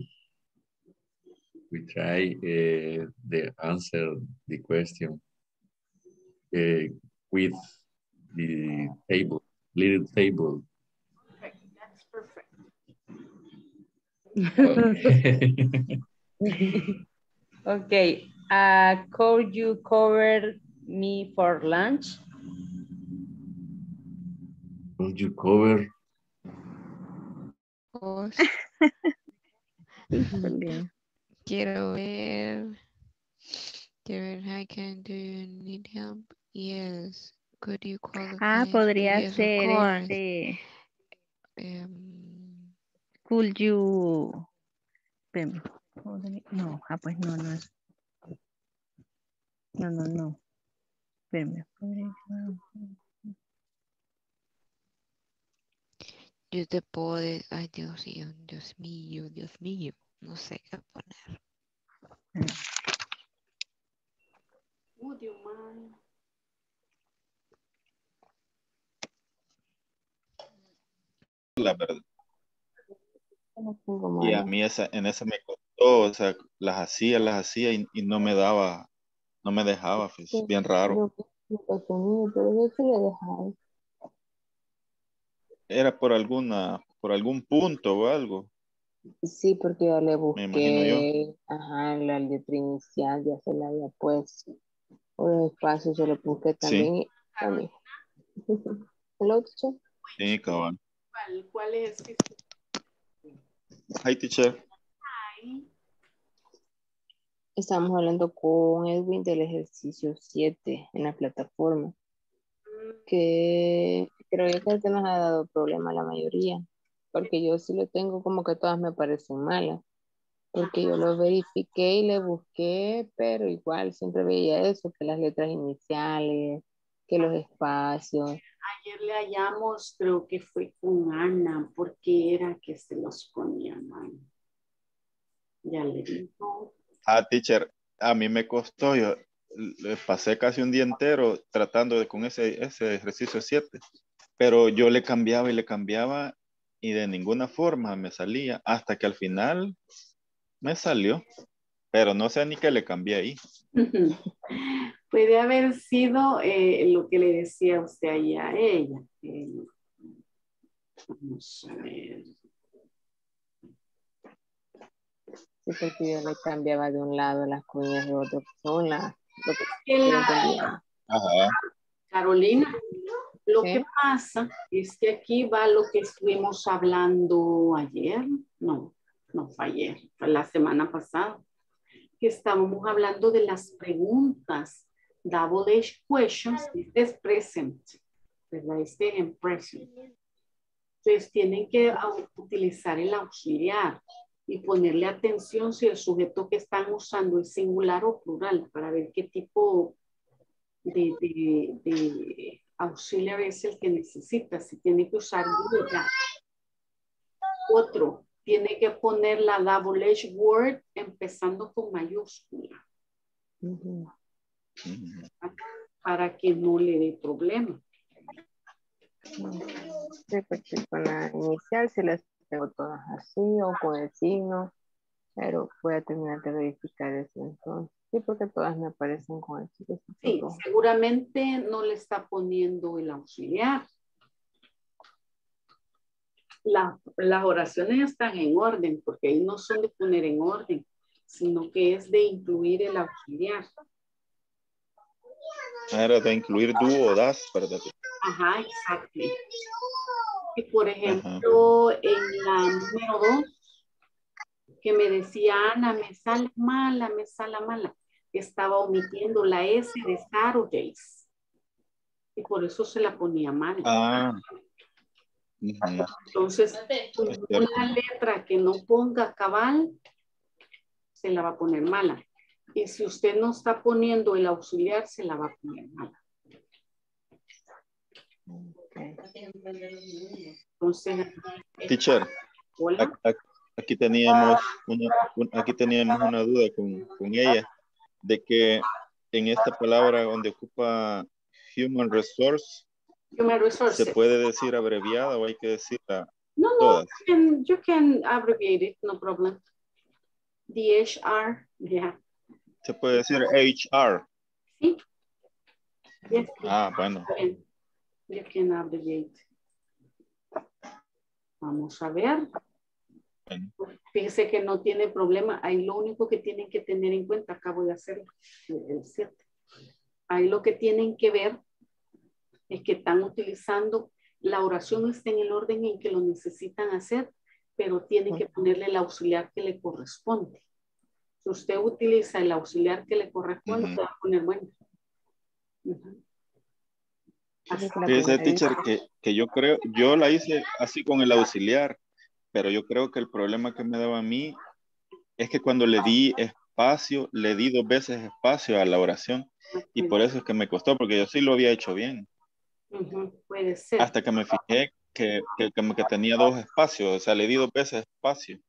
we try eh, the answer the question eh, with the table, little table. Okay. [LAUGHS] okay, uh, could you cover me for lunch? Could you cover? Os- [LAUGHS] Híjole. Quiero ver. Quiero ver, hi, can do you need help? Yes. Could you call the Ah, podría Yes, of ser course. este. Em, Could you. No, ah, pues no, no es. No, no, no. Yo te puedo. de- Ay, Dios mío, Dios mío, Dios mío. No sé qué poner. Would you mind? La verdad. Y a mí esa, en esa me costó, o sea, las hacía, las hacía y, y no me daba, no me dejaba, pues, Sí, bien raro. Sí yo sí le. Era por alguna, por algún punto o algo, Sí, porque ya le imagino yo. busqué, ajá, la letra inicial ya se la había puesto. O los espacios se lo busqué Sí, también. y- también. [LAUGHS] Hello, teacher. sí, cabal. ¿Cuál, cuál es? Hi, teacher. Ay, Estamos hablando con Edwin del ejercicio 7 en la plataforma, que creo que es que nos ha dado problema la mayoría, porque yo sí lo tengo como que todas me parecen malas, porque yo lo verifiqué y le busqué, pero igual siempre veía eso, que las letras iniciales, que los espacios. Ayer le hallamos, creo que fue con Ana, porque era que se los ponía mal. Ya le digo. Ah, teacher, a mí me costó, yo le pasé casi un día entero tratando de con ese, ese ejercicio 7, pero yo le cambiaba y le cambiaba y de ninguna forma me salía, hasta que al final me salió, pero no sé ni qué le cambié ahí. [LAUGHS] Puede haber sido eh, lo que le decía usted ahí a ella. Eh, vamos a ver. Sí, porque yo le cambiaba de un lado las cuñas de otro, son las- lo que la-. Ajá. Carolina, lo Sí. que pasa es que aquí va lo que estuvimos hablando ayer, no, no fue ayer, fue la semana pasada, que estábamos hablando de las preguntas, double H questions, este es present, ¿verdad? Este en present. Entonces tienen que au- utilizar el auxiliar y ponerle atención si el sujeto que están usando es singular o plural para ver qué tipo de, de, de auxiliar es el que necesita, si tiene que usar ya. Otro, tiene que poner la double H word empezando con mayúscula Ujú. Para que no le dé problema. Sí, porque con la inicial se las tengo todas así o con el signo, pero voy a terminar de verificar eso entonces. Sí, porque todas me aparecen con el signo. Sí, seguramente no le está poniendo el auxiliar. La- las oraciones están en orden, porque ahí no son de poner en orden, sino que es de incluir el auxiliar. Era de incluir dúo o das, ¿verdad? Ajá, exacto. Y por ejemplo, en la número dos, que me decía Ana, me sale mala, me sale mala, estaba omitiendo la S de Saturdays. Y por eso se la ponía mal. Ah. Entonces, una letra que no ponga cabal, se la va a poner mala. Y si usted no está poniendo el auxiliar, se la va a poner mala. Entonces, Teacher, hola. aquí teníamos una, un- aquí teníamos una duda con, con ella de que en esta palabra donde ocupa human resource Human resources. se puede decir abreviada o hay que decirla No, no, todas. you can, you can abbreviate it, no problem. DHR, yeah. Se puede decir HR. Yes, Ah, bueno. you can- you can abbreviate. Vamos a ver. Fíjese que no tiene problema. Ahí lo único que tienen que tener en cuenta, acabo de hacerlo, el 7. Ahí lo que tienen que ver es que están utilizando la oración está en el orden en que lo necesitan hacer, pero tienen que ponerle el auxiliar que le corresponde. Si usted utiliza el auxiliar que le corresponde, Ujú. te va a poner bueno. Ujú. Así. Fíjese, teacher, que, que yo creo, yo la hice así con el auxiliar, pero yo creo que el problema que me daba a mí es que cuando le di espacio, le di dos veces espacio a la oración y por eso es que me costó, porque yo sí lo había hecho bien, Ujú, Puede ser. hasta que me fijé que, que, que tenía dos espacios, o sea, le di dos veces espacio.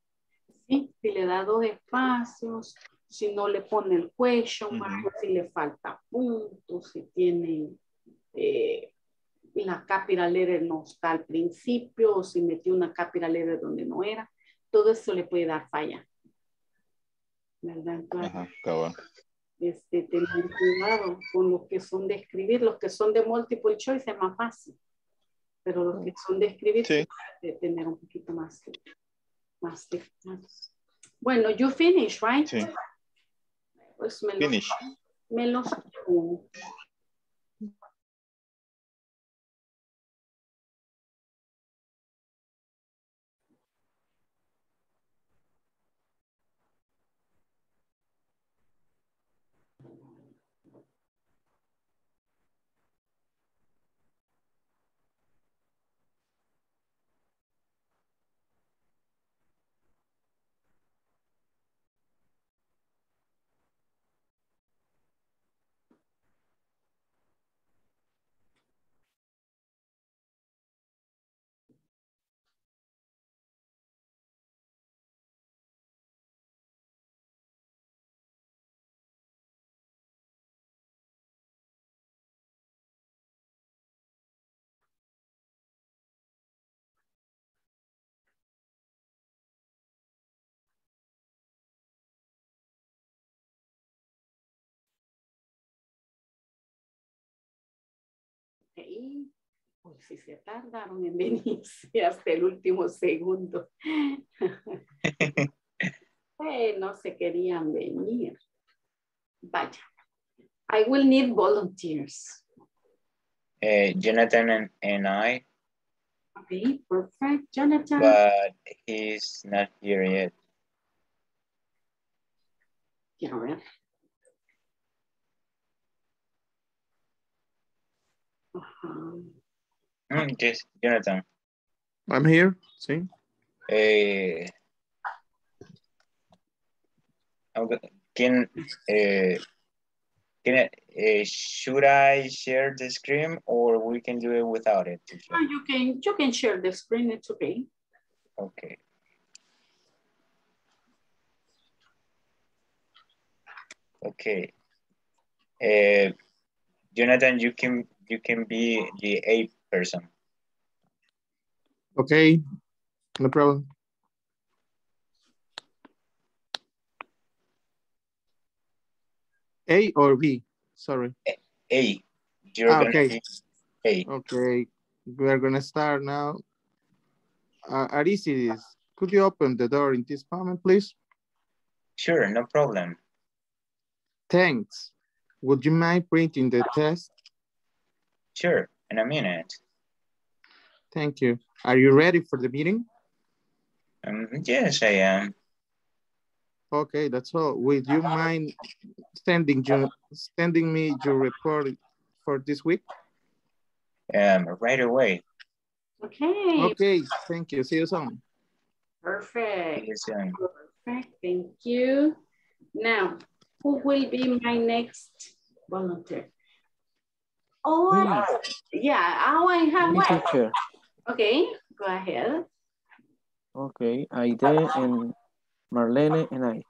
Sí, si le da dos espacios, si no le pone el question Ujú. mark, si le falta puntos, si tiene eh, la capital letter no está al principio, o si metió una capital letter donde no era, todo eso le puede dar falla. ¿Verdad? Entonces, Ajá, cabal. este, tener cuidado con los que son de escribir, los que son de multiple choice es más fácil, pero los que son de escribir Sí. tener un poquito más más de Bueno, you finish, right? Sí. Pues me los, Finish. me los Ok. Pues si se tardaron en venirse [LAUGHS] hasta el último segundo. [LAUGHS] Eh, no se querían venir. Vaya. I will need volunteers. Uh, Jonathan and, and I, Okay, perfect. Jonathan. but he's not here yet. Ver. Mm, yes, Jonathan. I'm here, sí. Eh, I'm go- can uh, can I, uh, should I share the screen or we can do it without it? teacher? Ah, you can you can share the screen. It's okay. Okay. Okay. Uh, Jonathan, you can you can be the A person. Okay, no problem. A or B? Sorry. A. You're Ah, okay. A. Okay, we're gonna start now. Uh, Aristides, could you open the door in this moment, please? Sure, no problem. Thanks. Would you mind printing the test? Sure, in a minute. Thank you. Are you ready for the meeting? Um, yes, I am. Okay, that's all. Would you mind sending you sending me your report for this week? Um, right away. Okay. Okay, thank you. See you soon. Perfect. See you soon. Perfect. Thank you. Now, who will be my next volunteer? Oh, Me. yeah. Oh, I mm. have Me, one. teacher. Okay, go ahead. Okay, Aide and Marlene and I.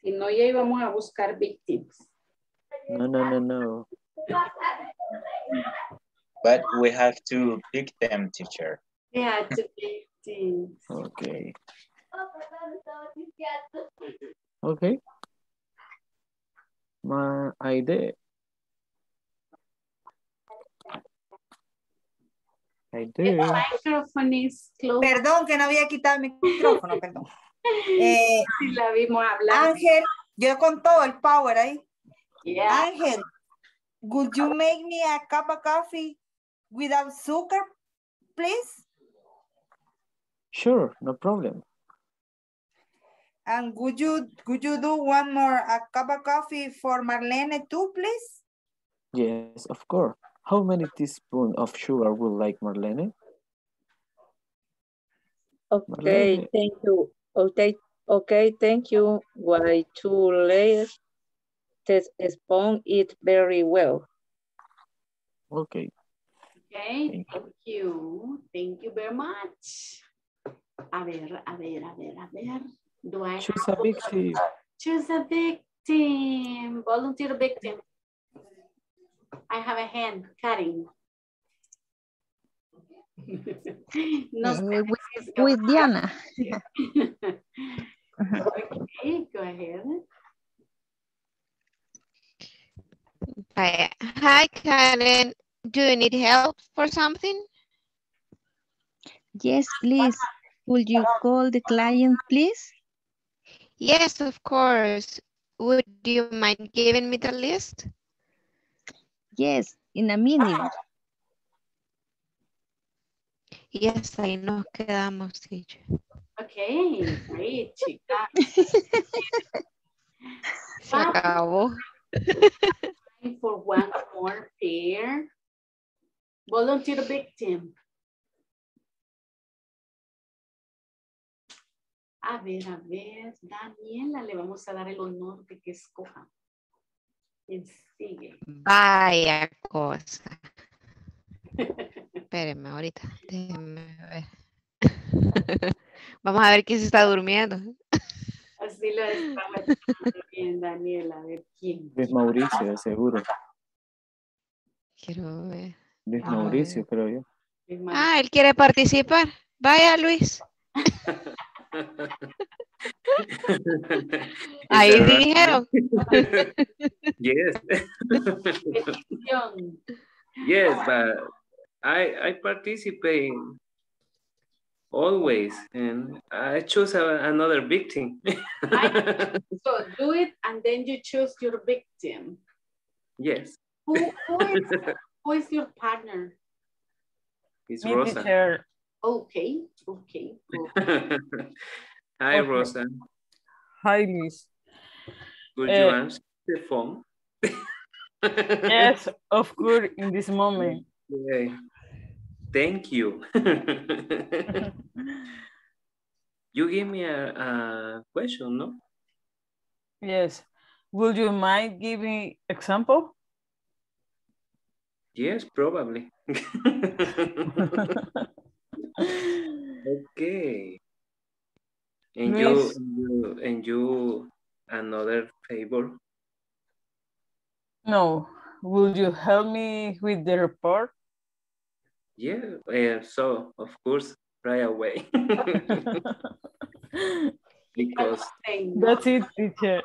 Si no, ya íbamos a buscar victims. No, no, no, no. But we have to pick them, teacher. Yeah, to victims. Okay. Okay. My Microphone is closed. Perdón que no había quitado el micrófono, perdón. [LAUGHS] Eh, Sí, la vimos hablar. Ángel, yo con todo el power ahí. Yeah. Ángel, would you make me a cup of coffee without sugar, please? Sure, no problem. And would you would you do one more a cup of coffee for Marlene too, please? Yes, of course. How many teaspoons of sugar would like Marlene? Okay, Marlene. thank you. Okay, okay, thank you. Why two layers? Test spoon it very well. Okay. Okay, thank you. Thank you very much. A ver, a ver, a ver, a ver. Do I Choose have a victim. Choose a victim. Volunteer victim. I have a hand, Karen. no Uh, with, si es yo. with Diana. [LAUGHS] okay, go ahead. Hi, hi, Karen. Do you need help for something? Yes, please. Would you call the client, please? Yes, of course. Would you mind giving me the list? Yes, in a minute. Yes, ahí nos quedamos, teacher. Okay, great, chica. [LAUGHS] Se acabó. Time for one more pair. Volunteer victim. A ver, a ver, Daniela, le vamos a dar el honor de que escoja. ¿Quién sigue? Vaya cosa. [LAUGHS] Espérenme ahorita. Déjenme ver. [LAUGHS] Vamos a ver quién se está durmiendo. Así lo estaba bien, Daniela. A ver quién. Luis Mauricio, de seguro. Quiero ver. Luis A Mauricio, creo yo. Ah, él quiere participar. Vaya, Luis. [LAUGHS] Ahí It's a- dijeron. yes. Yes, but I I participate always, and I choose a, another victim. [LAUGHS] So do it and then you choose your victim. yes, Who, who, is, who is your partner? it's Me, Rosa. Teacher. Okay, okay. [LAUGHS] Hi, Okay. Rosa. Hi, Liz. Could you Eh, answer the phone? [LAUGHS] Yes, of course, in this moment. Okay. Thank you. [LAUGHS] you give me a, a question, no? Yes. Would you mind giving example? Yes, probably. Okay. And you, and you, and you, another favor. No. Will you help me with the report? Yeah, uh, so of course, right away. [LAUGHS] because That's it, teacher.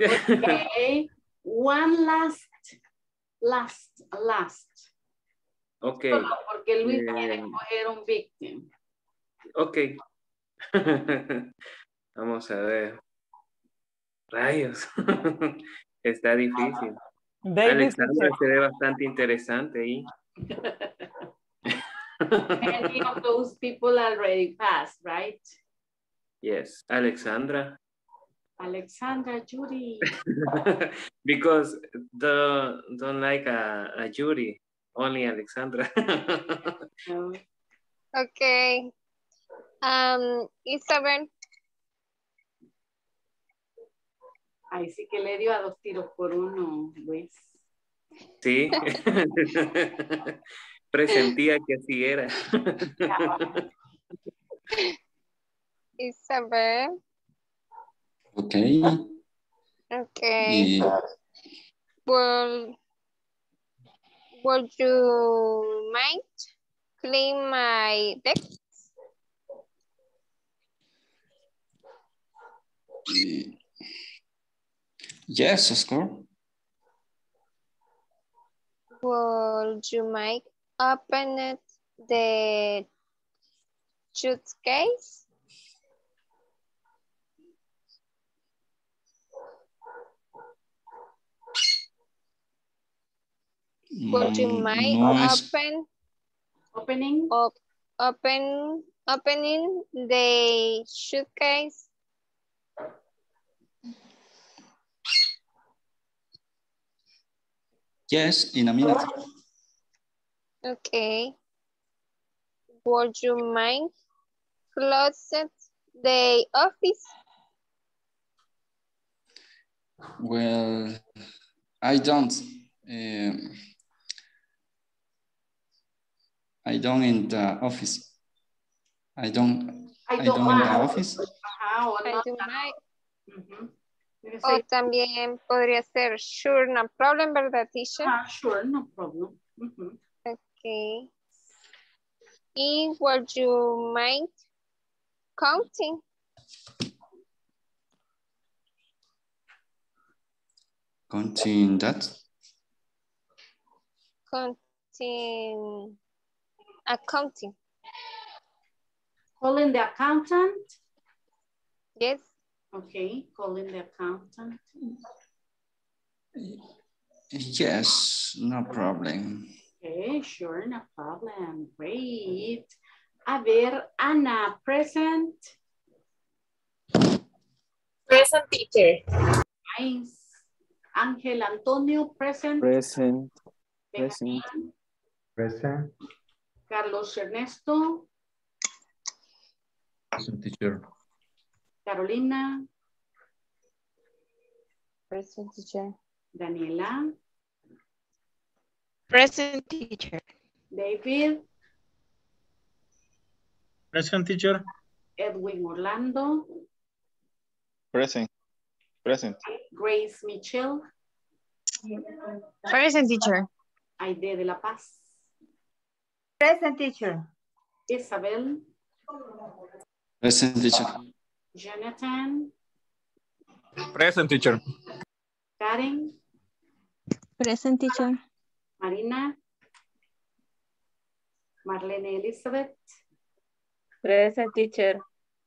[LAUGHS] Okay, one last, last, last. Okay, Solo porque Luis quiere Eh, coger un victim. ok. [LAUGHS] Vamos a ver. Rayos. [LAUGHS] Está difícil. Alexandra se ve bastante interesante ahí. [LAUGHS] Many of those people already passed, right? Yes, Alexandra. Alexandra, Judy. because the don't like a, a jury, only Alexandra. No. [LAUGHS] Okay. Um, Isabel, Ahí sí que le dio a dos tiros por uno, Luis. sí. [LAUGHS] Presentía que así era. [LAUGHS] Isabel, Okay. okay. Y- Will, would you mind clean my desk? Yes, of course. Would you mind open it, the suitcase? Would you Mm, mind open Opening. op, open opening the suitcase. Yes, in a minute. Okay. Would you mind closet the office? Well, I don't. Um, I don't in the office. I don't. I I don't don't in the office. Ajá, o I do mind. Ujú. Debe O también podría ser sure, no problem, ¿verdad, teacher? ah, sure, no problem. Ujú. Okay. Y would you mind counting? Counting that. Counting. Accounting. Calling the accountant. Yes. Okay, calling the accountant. Yes, no problem. Okay, sure, no problem. Great. A ver, Ana, present. Present teacher. Nice. Ángel Antonio, present. Present. Present. Present. Carlos Ernesto. Present teacher. Carolina. Present teacher. Daniela. Present teacher. David. Present teacher. Edwin Orlando. Present. Present. Grace Michelle. Present teacher. Aide de la Paz. Present teacher. Isabel. Present teacher. Jonathan. Present teacher. Karen. Present teacher. Marina. Marlene Elizabeth. Present teacher.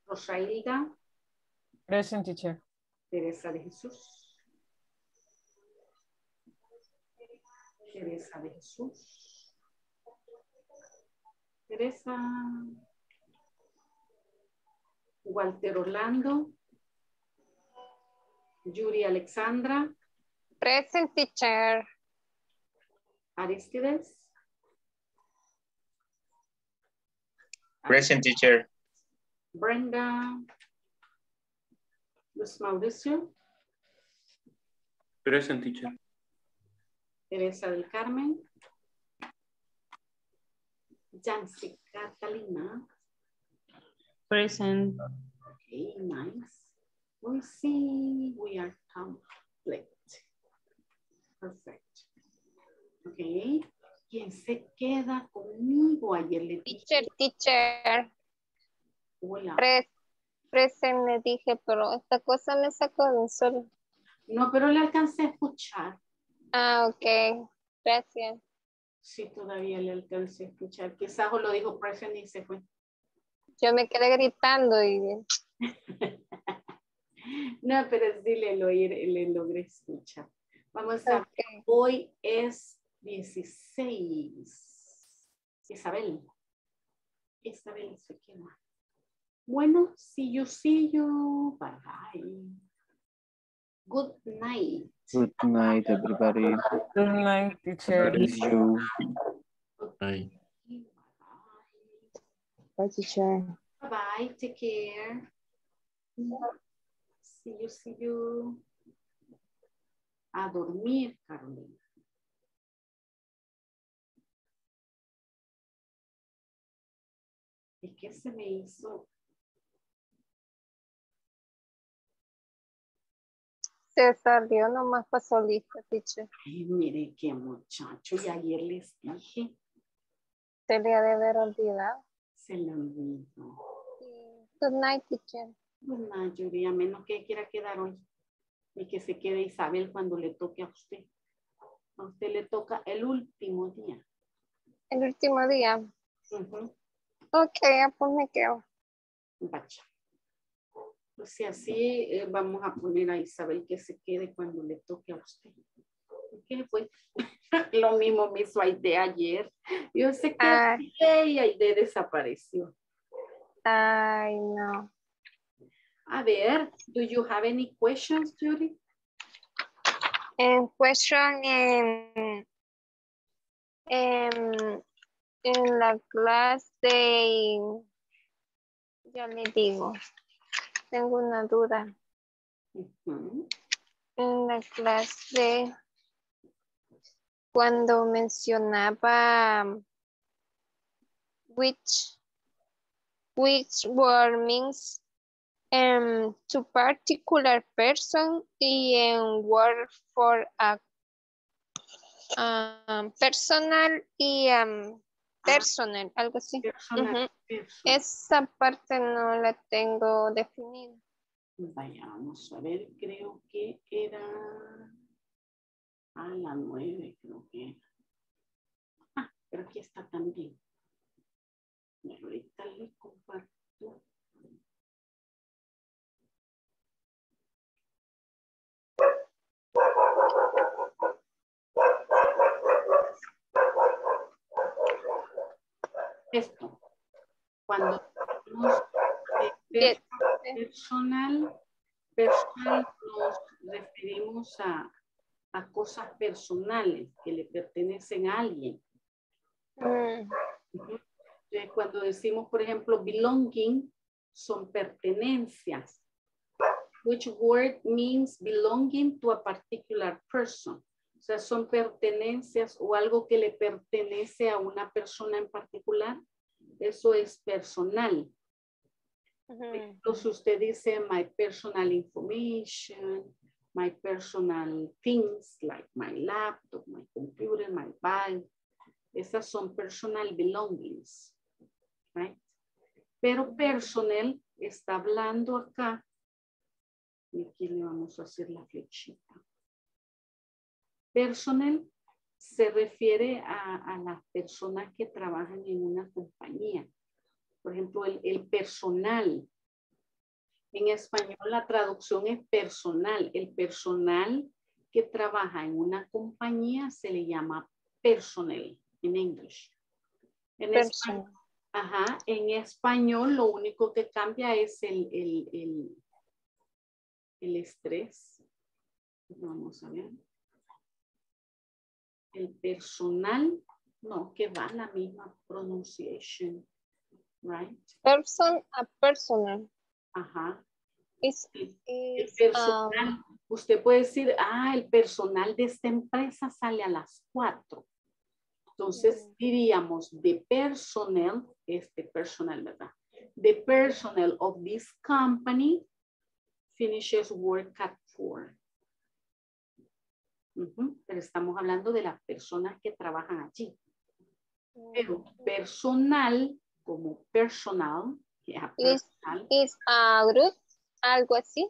Rosailda. Present teacher. Teresa de Jesús. Teresa de Jesús. Teresa. Walter Orlando. Yuri Alexandra. Present teacher. Aristides. Present teacher. Brenda. Luis Mauricio. Present teacher. Teresa del Carmen. Jancy Catalina. Present. Okay, nice. We see we are complete. Perfect. Okay. ¿Quién se queda conmigo? Ayer le dije. Teacher, teacher. Hola. Pres present le dije, pero esta cosa me sacó de un solo. No, pero le alcancé a escuchar. Ah, ok. Gracias. Sí, todavía le alcancé a escuchar. Quizás lo dijo present y se fue. Yo me quedé gritando y [LAUGHS] No, pero sí le, lo, le logré escuchar. Vamos a ver. Hoy es 16. Isabel. Isabel se quema. Bueno, see you, see you. Bye bye. Good night. Good night, everybody. Good night, teacher. Miss you. Bye. Bye, teacher. Bye bye. Take care. See you, see you. A dormir, Carolina. Es que se me hizo. Se salió nomás pasó lista, teacher. Ay, mire qué muchacho. Y ayer les dije. Se le ha de haber olvidado. Se le olvidó. Good night, teacher. Good night, Yuri. A menos que quiera quedar hoy. Y que se quede Isabel cuando le toque a usted. A usted le toca el último día. El último día. Ujú. Ok, pues me quedo. Vaya. Sea, así eh, vamos a poner a Isabel que se quede cuando le toque a usted. ¿Qué fue? [LAUGHS] Lo mismo me hizo Aide ayer. Yo sé que Ah. y Aide desapareció. Ay, no. A ver, do you have any questions, Judy? En question en, en, en la clase de, ya le digo, tengo una duda. En la clase cuando mencionaba which, which word means em, to particular person y en word for a um, personal y um, personal, algo así. Personal, Ujú. personal. Esa parte no la tengo definida. Vaya, vamos a ver, creo que era a la nueve, creo que era. Ah, pero aquí está también. Bueno, ahorita le comparto. Esto, cuando tenemos eh, per- personal, personal nos referimos a, a cosas personales que le pertenecen a alguien. Mm. Entonces, cuando decimos, por ejemplo, belonging, son pertenencias. Which word means belonging to a particular person. O sea, son pertenencias o algo que le pertenece a una persona en particular. Eso es personal. Entonces usted dice my personal information, my personal things like my laptop, my computer, my bag. Esas son personal belongings. Right? Pero personal está hablando acá. Y aquí le vamos a hacer la flechita. Personal se refiere a, a las personas que trabajan en una compañía. Por ejemplo, el, el personal. En español la traducción es personal. El personal que trabaja en una compañía se le llama personal en inglés. En español, ajá, en español lo único que cambia es el, el, el, el estrés. Vamos a ver. El personal, no, que va la misma pronunciation, right? Person a personal. Ajá. Is, El personal, um, usted puede decir, ah, el personal de esta empresa sale a las 4. Entonces diríamos, the personnel, este personal, ¿verdad? The personnel of this company finishes work at 4. Pero estamos hablando de las personas que trabajan allí. Pero personal, como personal, is, personal, is a group, algo así.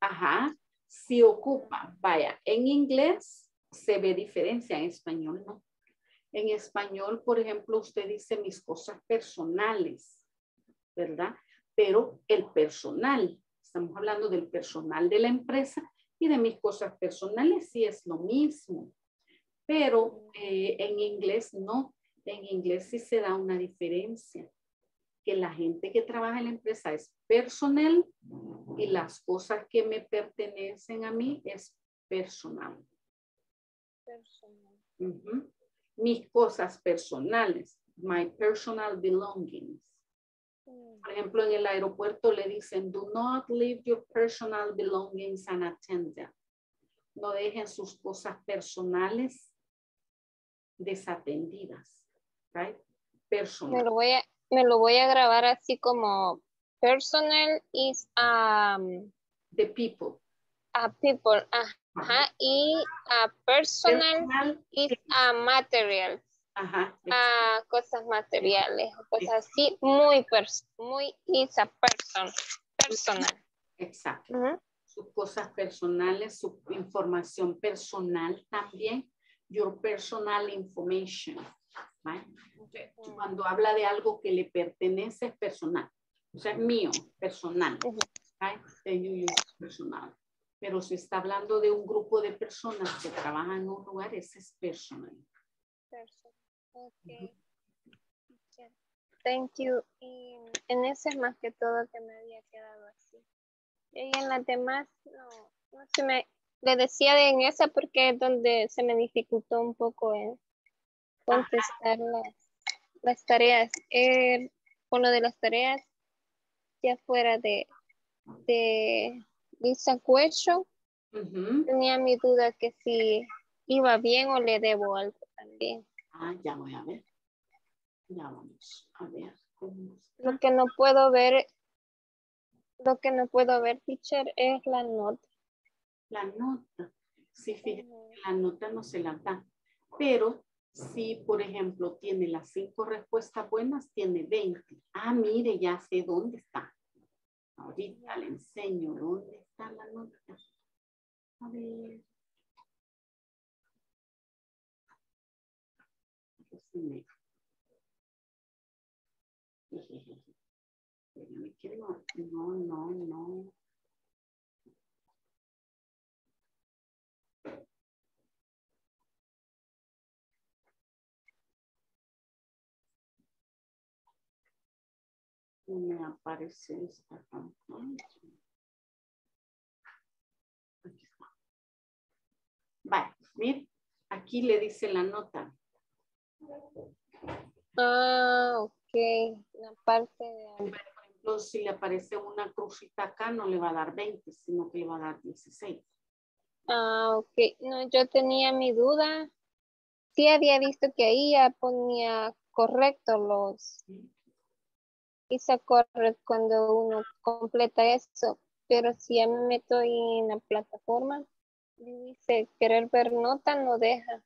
Ajá, si ocupa, vaya, en inglés se ve diferencia, en español no. En español, por ejemplo, usted dice mis cosas personales, ¿verdad? Pero el personal, estamos hablando del personal de la empresa y de mis cosas personales, sí es lo mismo. Pero eh, en inglés no, en inglés sí se da una diferencia que la gente que trabaja en la empresa es personal y las cosas que me pertenecen a mí es personal. Ujú. Mis cosas personales, my personal belongings. Por ejemplo, en el aeropuerto le dicen, do not leave your personal belongings unattended. No dejen sus cosas personales desatendidas. Right? Me Personal. lo voy a, me lo voy a grabar así como personal is um, The people. a people, ajá, y a personal Personal is a material, Ajá. a cosas materiales, cosas así, muy, pers muy is a person, personal. Exacto. Sus cosas personales, su información personal también. Your personal information. Cuando habla de algo que le pertenece es personal. O sea, mío, personal. personal. Pero si está hablando de un grupo de personas que trabajan en un lugar, ese es personal. Person. Ok. Thank you. Y en ese es más que todo que me había quedado así. Y en las demás, no, no se me, le decía de en esa porque es donde se me dificultó un poco en contestar las, las tareas. Eh, con lo de las tareas, ya fuera de, de Lisa Question, tenía mi duda que si iba bien o le debo algo también. Ah, ya voy a ver. Ya vamos a ver. cómo está. Lo que no puedo ver, lo que no puedo ver, teacher, es la nota. La nota. Sí, fíjate, la nota no se la da. Pero si, por ejemplo, tiene las cinco respuestas buenas, tiene 20. Ah, mire, ya sé dónde está. Ahorita le enseño dónde está la nota. A ver. Espérame que no, no, no, me aparece esta pantalla. Aquí está. Vale, mire, aquí le dice la nota. Ah, ok. La parte de Por ejemplo, si le aparece una crucita acá, no le va a dar 20, sino que le va a dar 16. Ah, ok. No, yo tenía mi duda. Sí había visto que ahí ya ponía correcto los... Quizá corre cuando uno completa eso. Pero si ya me meto ahí en la plataforma, dice querer ver nota, no deja.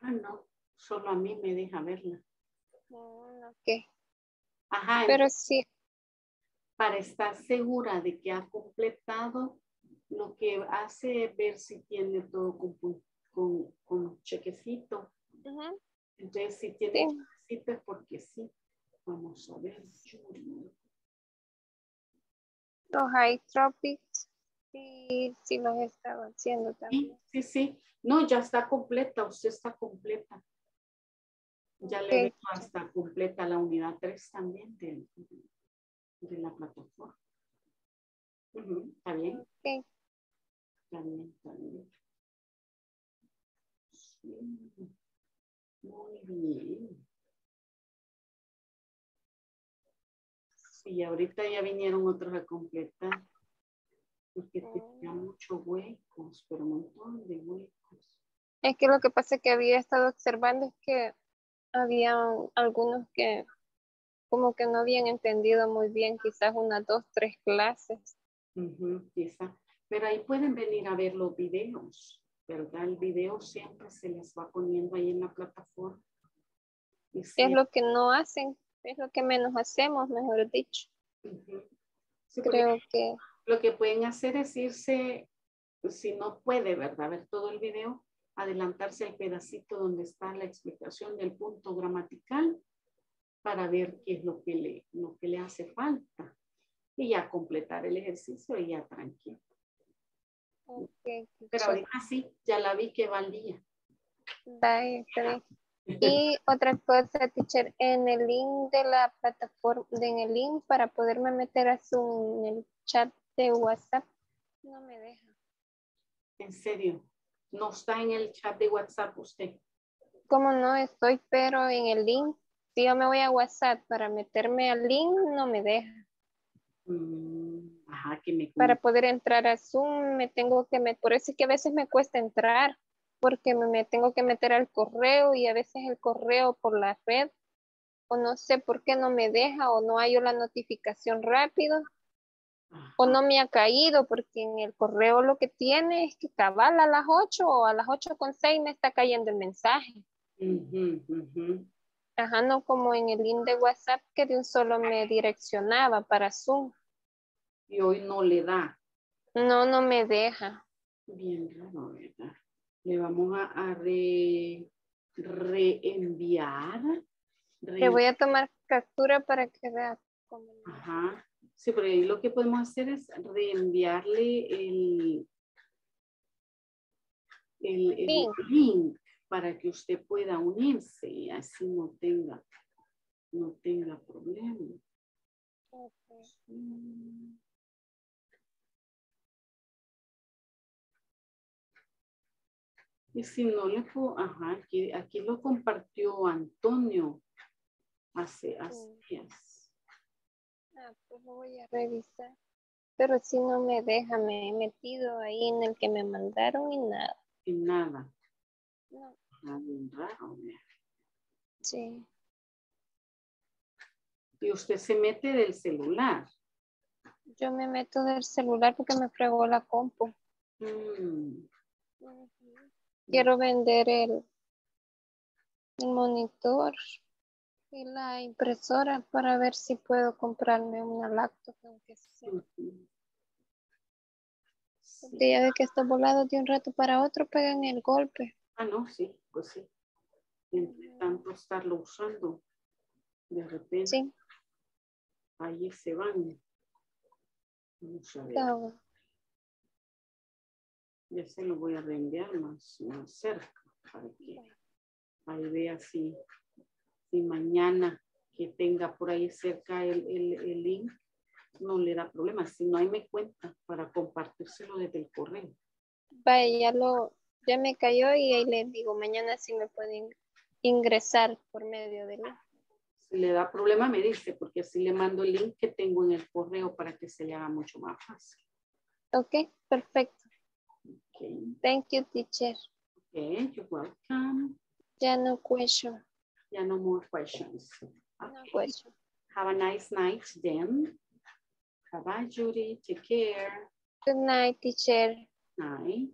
Ah, no, solo a mí me deja verla. Mm, ok. Ajá, Pero sí, para estar segura de que ha completado, lo que hace es ver si tiene todo con, con, con chequecito. Entonces, si tiene Sí. chequecito es porque sí. Vamos a ver. Los high tropics, sí, sí los he estado haciendo Sí, también. sí, sí. No, ya está completa, usted está completa. Ya le veo hasta completa la unidad 3 también de, de la plataforma. Ujú, ¿Está bien? Ok. Está bien, está bien. Sí, Muy bien. Sí, ahorita ya vinieron otros a completar. Porque tenía muchos huecos, pero un montón de huecos. Es que lo que pasa que había estado observando es que había algunos que como que no habían entendido muy bien, quizás unas dos, tres clases. Ujú, quizá. Pero ahí pueden venir a ver los videos, ¿verdad? El video siempre se les va poniendo ahí en la plataforma. Y Es sí, lo que no hacen, es lo que menos hacemos, mejor dicho. ujú. Sí, porque Creo que lo que pueden hacer es irse, si no puede, ¿verdad? Ver todo el video, adelantarse al pedacito donde está la explicación del punto gramatical para ver qué es lo que le, lo que le hace falta. Y ya completar el ejercicio y ya tranquilo. ok, Pero ahorita sí, ya la vi que va al día. Bye, bien. [LAUGHS] Y otra cosa, teacher, en el link de la plataforma, de- en el link para poderme meter a Zoom en el chat de WhatsApp, no me deja. En serio, no está en el chat de WhatsApp usted. Como no estoy, pero en el link, si yo me voy a WhatsApp para meterme al link, no me deja. Mm, ajá, que me Para poder entrar a Zoom, me tengo que meter, por eso es que a veces me cuesta entrar, porque me, me tengo que meter al correo y a veces el correo por la red, o no sé por qué no me deja, o no hay la notificación rápido, o no me ha caído, porque en el correo lo que tiene es que cabal a las 8 o a las 8 con 6 me está cayendo el mensaje. Ajá, no como en el link de WhatsApp que de un solo me direccionaba para Zoom. Y hoy no le da. No, no me deja. Bien raro, ¿verdad? Le vamos a, a re- reenviar. Le voy a tomar captura para que vea cómo. Ajá. Sí, pero ahí lo que podemos hacer es reenviarle el, el, el Link. link para que usted pueda unirse y así no tenga, no tenga problema. Mm. Y si no le puedo, ajá, aquí, aquí lo compartió Antonio hace, hace días. Ah, pues lo voy a revisar. Pero si no me deja, me he metido ahí en el que me mandaron y nada. Y nada. No, bien raro. vea. sí. Y usted se mete del celular. Yo me meto del celular porque me fregó la compu. Mm. Quiero vender el, el monitor y la impresora para ver si puedo comprarme una laptop, aunque sea. ujú. Porque ya ve que estos volados de un rato para otro pegan el golpe. Ah, no, sí, pues sí. Entre tanto estarlo usando, de repente Sí, ahí se van. Vamos a ver. Ya se lo voy a reenviar más, más cerca para que ahí vea si, si mañana que tenga por ahí cerca el, el, el link no le da problema. Si no, ahí me cuenta para compartírselo desde el correo. Vaya, ya lo, ya me cayó y ahí les digo, mañana sí me pueden ingresar por medio del link. Si le da problema, me dice, porque así le mando el link que tengo en el correo para que se le haga mucho más fácil. Ok, perfecto. Okay. Thank you, teacher. Okay, you're welcome. Ya no question. Yeah, no more questions. No question. Have a nice night then. Bye bye, Judy. Take care. Good night, teacher. Night.